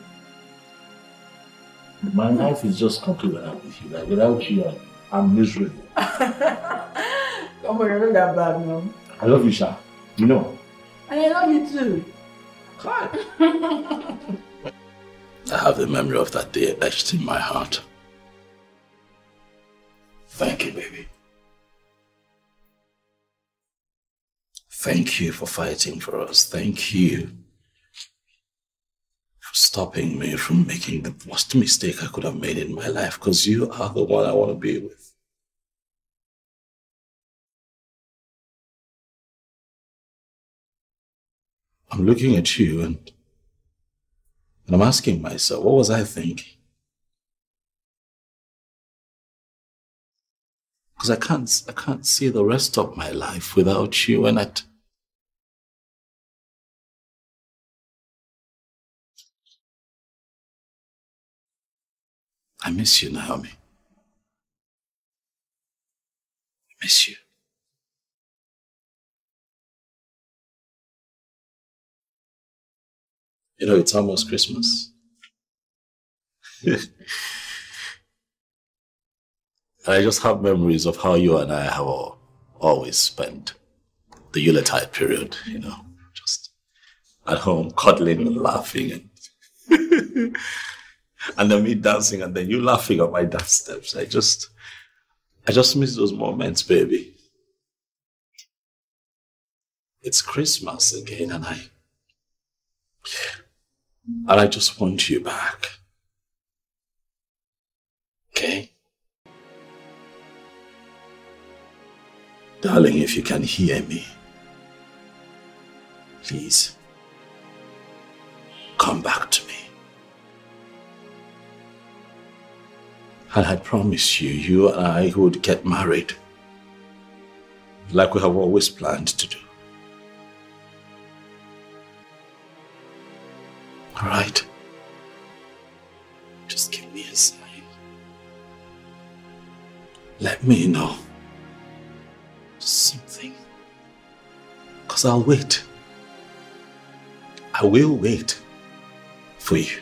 My life is just complete when I'm with you. Like, without you, I'm- I'm miserable. Don't worry, I'm not that bad, no. I love you, Sha. You know. And I love you too. God. I have the memory of that day etched in my heart. Thank you, baby. Thank you for fighting for us. Thank you for stopping me from making the worst mistake I could have made in my life because you are the one I want to be with. I'm looking at you and, and I'm asking myself, what was I thinking? Because I can't, I can't see the rest of my life without you and it. I miss you, Naomi. I miss you. You know, it's almost Christmas. I just have memories of how you and I have always spent the Yuletide period, you know, just at home, cuddling and laughing and and then me dancing and then you laughing at my dance steps. I just I just miss those moments, baby. It's Christmas again and I and I just want you back. Okay? Darling, if you can hear me, please come back to me. And I promise you, you and I would get married like we have always planned to do. All right? Just give me a sign. Let me know. Something. Because I'll wait. I will wait for you.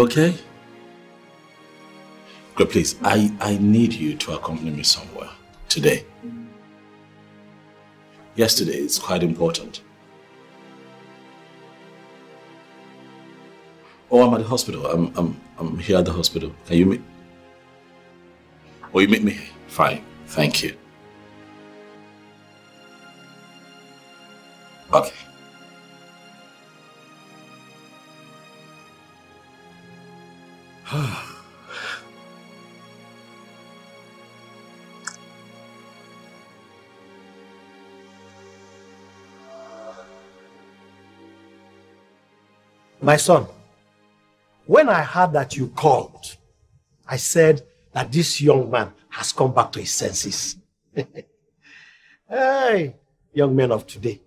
You okay? Good, please. I, I need you to accompany me somewhere today. Yesterday is quite important. Oh, I'm at the hospital. I'm, I'm, I'm here at the hospital. Can you meet? Oh, you meet me? Fine. Thank you. Okay. My son, when I heard that you called, I said that this young man has come back to his senses. hey, young men of today,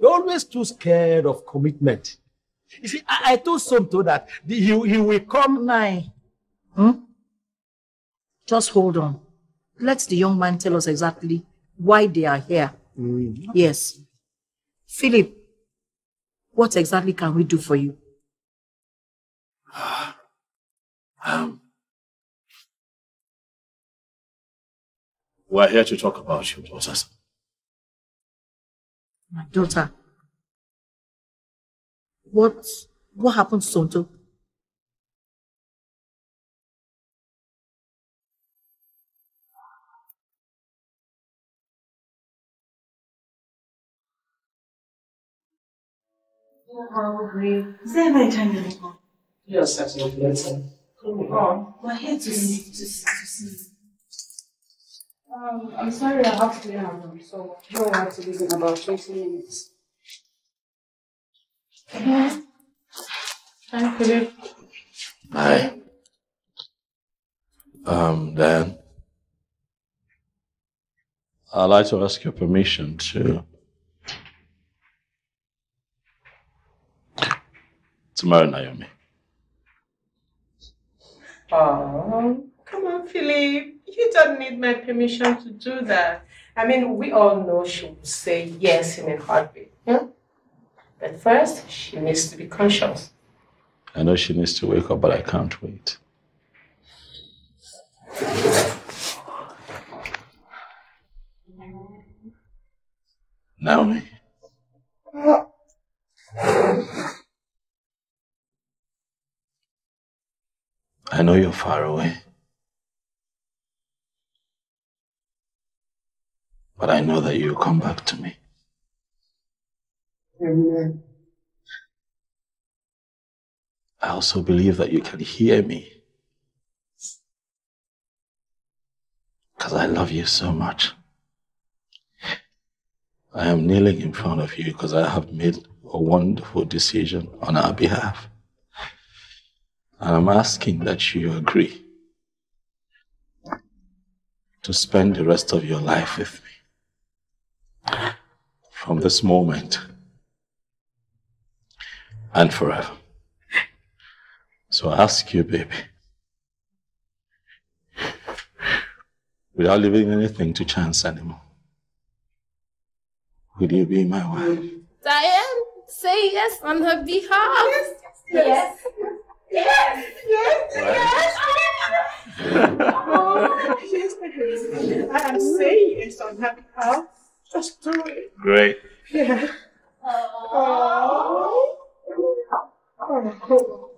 you're always too scared of commitment. You see, I, I told Somto that the- he, he will come. Nine. Hmm? Just hold on. Let the young man tell us exactly why they are here. Yes. Philip, what exactly can we do for you? Um, we're here to talk about your daughters. My daughter. What what happened to Somto? Is there any time you can Yes, absolutely. Let's we're here to see. To, see- Um, I'm sorry, I have to clear my room, so Joe will have to leave in about 20 minutes. Hi, Philip. Hi. Um, Dan. I'd like to ask your permission to to marry Naomi. Oh, come on, Philip. You don't need my permission to do that. I mean, we all know she will say yes in a heartbeat. Yeah? But first, she needs to be conscious. I know she needs to wake up, but I can't wait. Naomi. I know you're far away. But I know that you'll come back to me. Amen. I also believe that you can hear me. Because I love you so much. I am kneeling in front of you because I have made a wonderful decision on our behalf. And I'm asking that you agree to spend the rest of your life with me. From this moment and forever. So I ask you, baby, without leaving anything to chance anymore, will you be my wife? Diane, say yes on her behalf. Yes. Yes. Yes. Yes. Oh, yes, I am saying yes on her behalf. Just do it. Great. Yeah. Oh. Oh.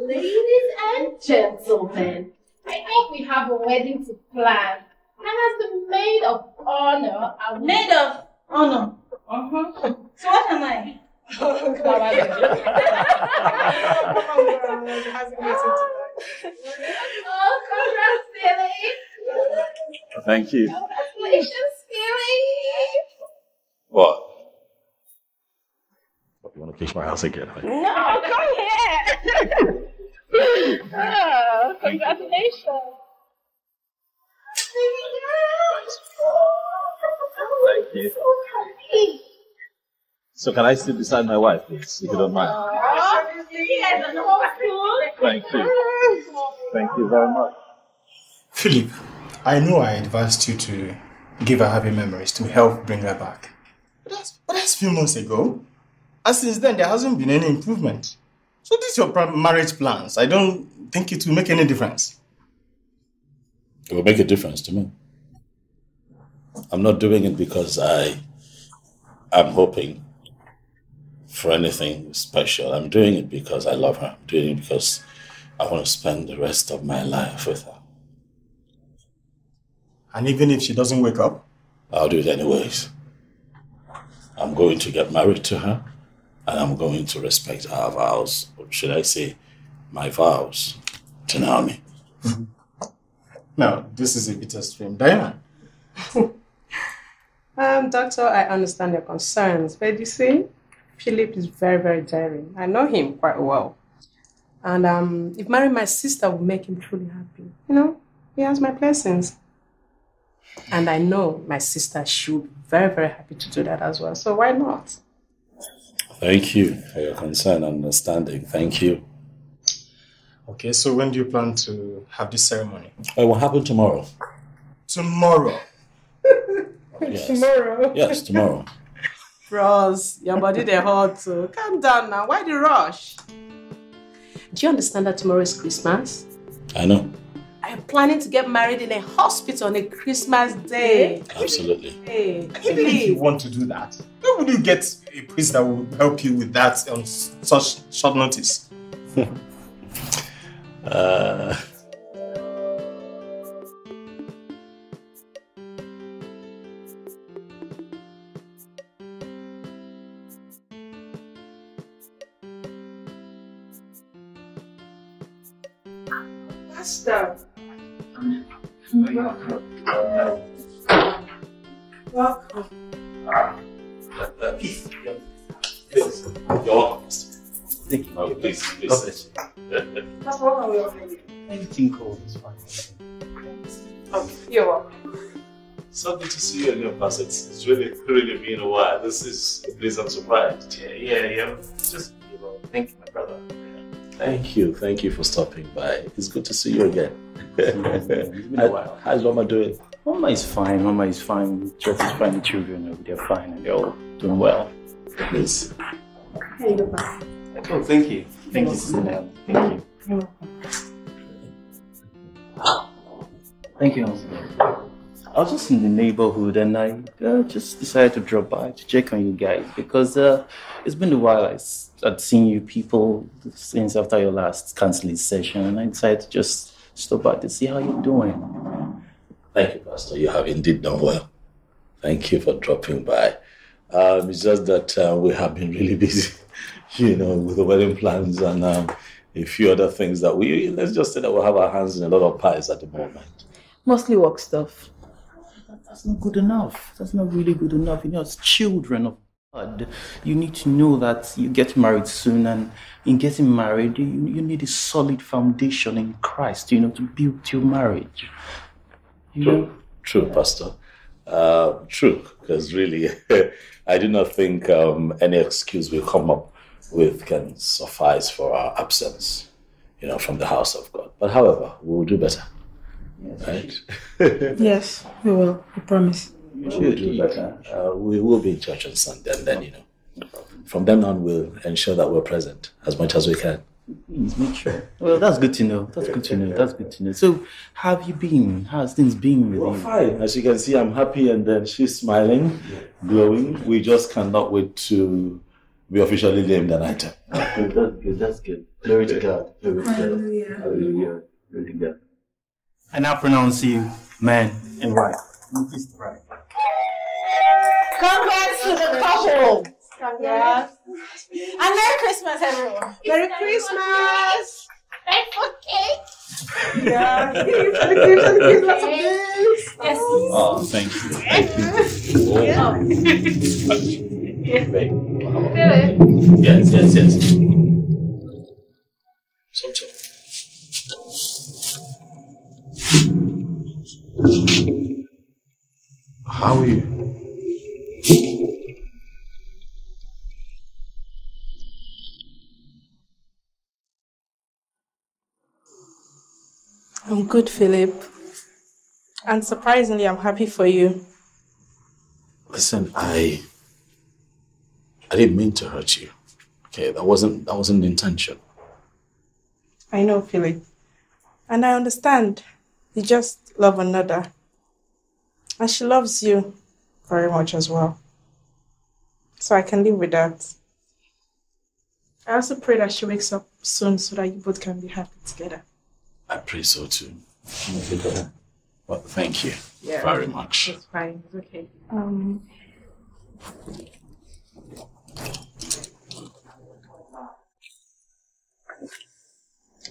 Ladies and gentlemen, I think we have a wedding to plan. And as the maid of honor, I will... Maid of honor. Uh-huh. So what am I? Oh, congrats, Billy. Thank you. Congratulations, Billy. What? You want to kiss my house again? right? No, come here. oh, congratulations. Thank you. So can I sit beside my wife, please, if you don't mind? Thank you. Thank you very much. Philip, I know I advised you to give her happy memories to help bring her back. But that's, but that's a few months ago. And since then, there hasn't been any improvement. So these are your marriage plans. I don't think it will make any difference. It will make a difference to me. I'm not doing it because I I am hoping for anything special. I'm doing it because I love her. I'm doing it because I want to spend the rest of my life with her. And even if she doesn't wake up, I'll do it anyways. I'm going to get married to her and I'm going to respect her vows, or should I say, my vows to Naomi. now this is a bitter stream. Diana, Um, doctor, I understand your concerns, but you see, Philip is very, very daring. I know him quite well. And um, if marrying my sister would make him truly happy, you know, he has my blessings. And I know my sister should be very, very happy to do that as well. So why not? Thank you for your concern and understanding. Thank you. okay, so when do you plan to have this ceremony? It will happen tomorrow. Tomorrow. Yes. Tomorrow. Yes, tomorrow. Bros, your body they hot too. Calm down now. Why the rush? Do you understand that tomorrow is Christmas? I know. I am planning to get married in a hospital on a Christmas day. Absolutely. Hey, Even if you want to do that, where would you get a priest that will help you with that on such short notice? Uh, Welcome. Welcome. Thank you. Oh, please, please. That's what we are doing. Anything cold is fine. Okay, you're welcome. So good to see you again, Pastor. It's, it's really, really been a while. This is a pleasant surprise. Yeah, yeah, yeah. Just, you know, thank you, my brother. Thank you. Thank you for stopping by. It's good to see you again. been a while. How's Mama doing? Mama is fine. Mama is fine. Just find the children. They're fine and they're all doing well. Please. Here you. Oh, thank you. Thank you, Sister. Thank you. You're welcome. Thank you, Uncle. I was just in the neighborhood and I uh, just decided to drop by to check on you guys because uh, it's been a while I s- I'd seen you people since after your last counseling session and I decided to just stop by to see how you're doing. Thank you, Pastor. You have indeed done well. Thank you for dropping by. Um, it's just that uh, we have been really busy, you know, with the wedding plans and um, a few other things that we, let's just say that we have our hands in a lot of pies at the moment. Mostly work stuff. That's not good enough. That's not really good enough. You know, as children of God, you need to know that you get married soon, and in getting married, you, you need a solid foundation in Christ, you know, to build your marriage. You know? True, True, Pastor. Uh, true, because really, I do not think um, any excuse we come up with can suffice for our absence, you know, from the house of God. But however, we will do better. Right? Yes, we will. I promise. We will do better. Uh, we will be in church on Sunday, and then, you know, from then on, we'll ensure that we're present as much as we can. Please make sure. Well, that's good to know. That's good to know. That's good to know. So, how have you been? How's things been with We're you? fine. As you can see, I'm happy, and then she's smiling, glowing. We just cannot wait to be officially named an item. Good, that's good. That's good. Glory to God. Glory to God. Hallelujah. Hallelujah. Glory to God. I now pronounce you man and wife. Please right. Congrats to the couple. Congrats. And Merry Christmas, everyone. Merry Christmas. Thanks for cake. Yeah. Thank you the kids. Lots of. Yes. Oh, thank you. Thank you. Oh. Yes, yes, yes. Somto. How are you? I'm good, Philip. And surprisingly, I'm happy for you. Listen, I I didn't mean to hurt you. Okay, that wasn't that wasn't the intention. I know, Philip. And I understand. You just love another. And she loves you very much as well. So I can live with that. I also pray that she wakes up soon so that you both can be happy together. I pray so too. Well, thank you Yeah. very much. It's fine. It's okay. Um,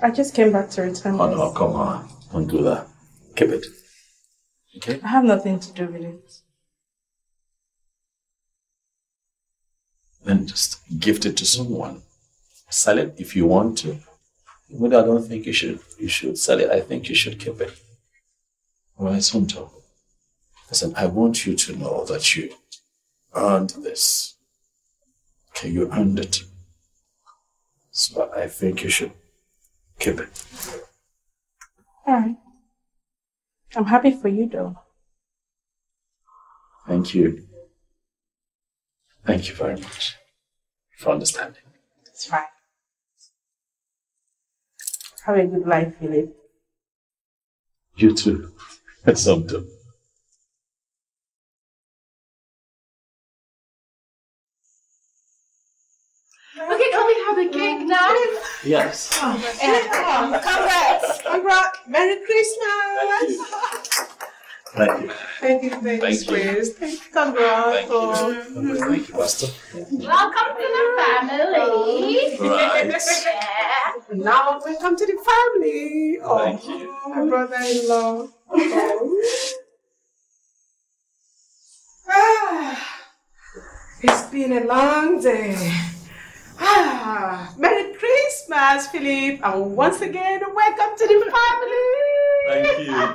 I just came back to return Oh this. no, come on. Don't do that. Keep it. Okay? I have nothing to do with it. Then just gift it to someone. Sell it if you want to. But I don't think you should you should sell it. I think you should keep it. Alright, Somto. Listen, I want you to know that you earned this. Okay, you earned it. So I think you should keep it. Alright. I'm happy for you though. Thank you. Thank you very much for understanding. It's fine. Have a good life, Philip. You too. Somto. Okay, can we have the cake now? Yes. And, um, congrats. Congrats. Merry Christmas. Thank you. Thank you, thank you, Grace. Thank you. Congrats. Thank you, thank you Pastor. Welcome to the family. Right. Yeah. Now welcome to the family. Oh, Thank you. my brother-in-law. Oh. Ah, it's been a long day. Ah, Merry Christmas, Philip, and once again, welcome to the family. Thank you.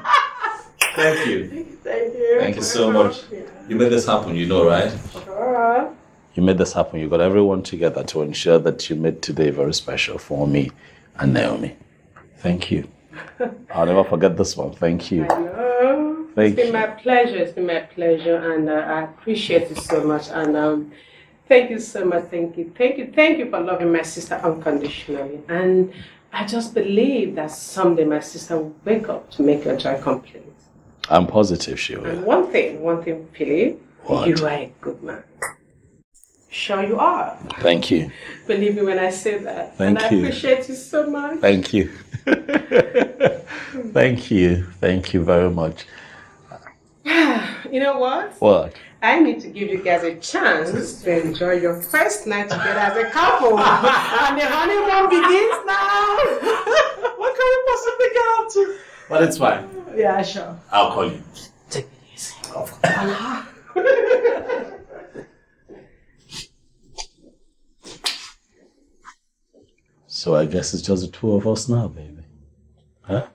Thank you. Thank you. Thank you so much. You made this happen, you know, right? Ah, You made this happen. You got everyone together to ensure that you made today very special for me and Naomi. Thank you. I'll never forget this one. Thank you. Thank it's been you. my pleasure. It's been my pleasure, and uh, I appreciate it so much. And um, thank you so much. Thank you, thank you, thank you for loving my sister unconditionally. And I just believe that someday my sister will wake up to make your joy complete. I'm positive she will. And one thing, one thing, Philip, What? you are a good man. Sure, you are. Thank you. Believe me when I say that. Thank and you. I appreciate you so much. Thank you. Thank you. Thank you very much. you know what? What? I need to give you guys a chance to enjoy your first night together as a couple. and the honeymoon begins now. what can we possibly get up to? But it's fine. Yeah, sure. I'll call you. Take it easy. Of course. So I guess it's just the two of us now, baby. Huh?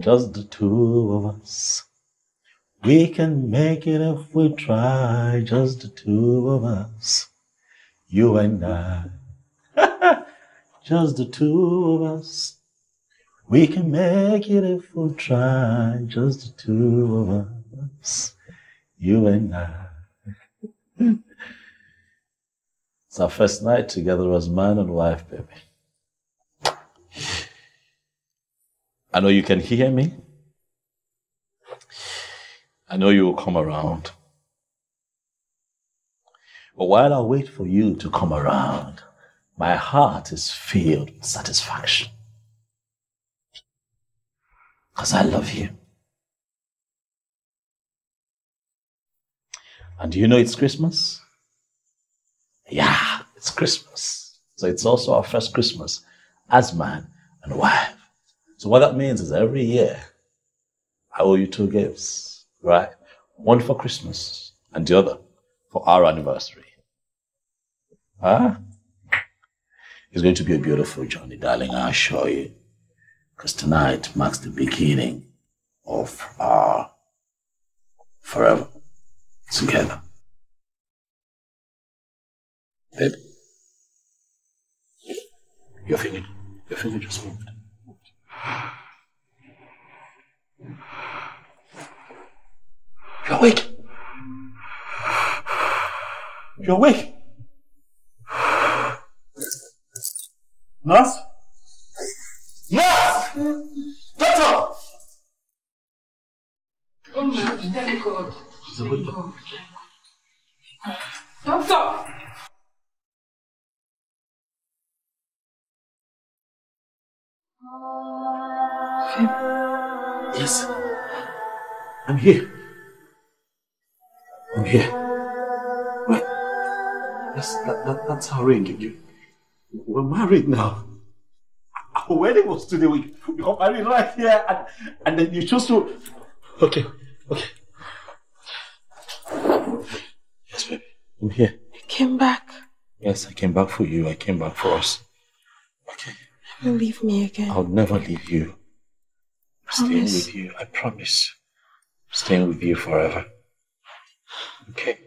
just the two of us. We can make it if we try, just the two of us. You and I. just the two of us. We can make it if we try, just the two of us. You and I. It's our first night together as man and wife, baby. I know you can hear me. I know you will come around. But while I wait for you to come around, my heart is filled with satisfaction. Because I love you. And do you know it's Christmas? Yeah, it's Christmas. So it's also our first Christmas as man and wife. So what that means is every year I owe you two gifts, right? One for Christmas and the other for our anniversary. Huh? It's going to be a beautiful journey, darling, I assure you. Because tonight marks the beginning of our forever together. Babe, your finger, your finger just moved. You're awake. You're awake. Nurse? That's our ring. You, we're married now. Our wedding was today. We, we got married right here. And, and then you chose to... Okay. Okay. Yes, baby. I'm here. You came back. Yes, I came back for you. I came back for us. Okay. Never leave me again. I'll never leave you. I'm staying with you. I promise. I'm staying with you forever. Okay.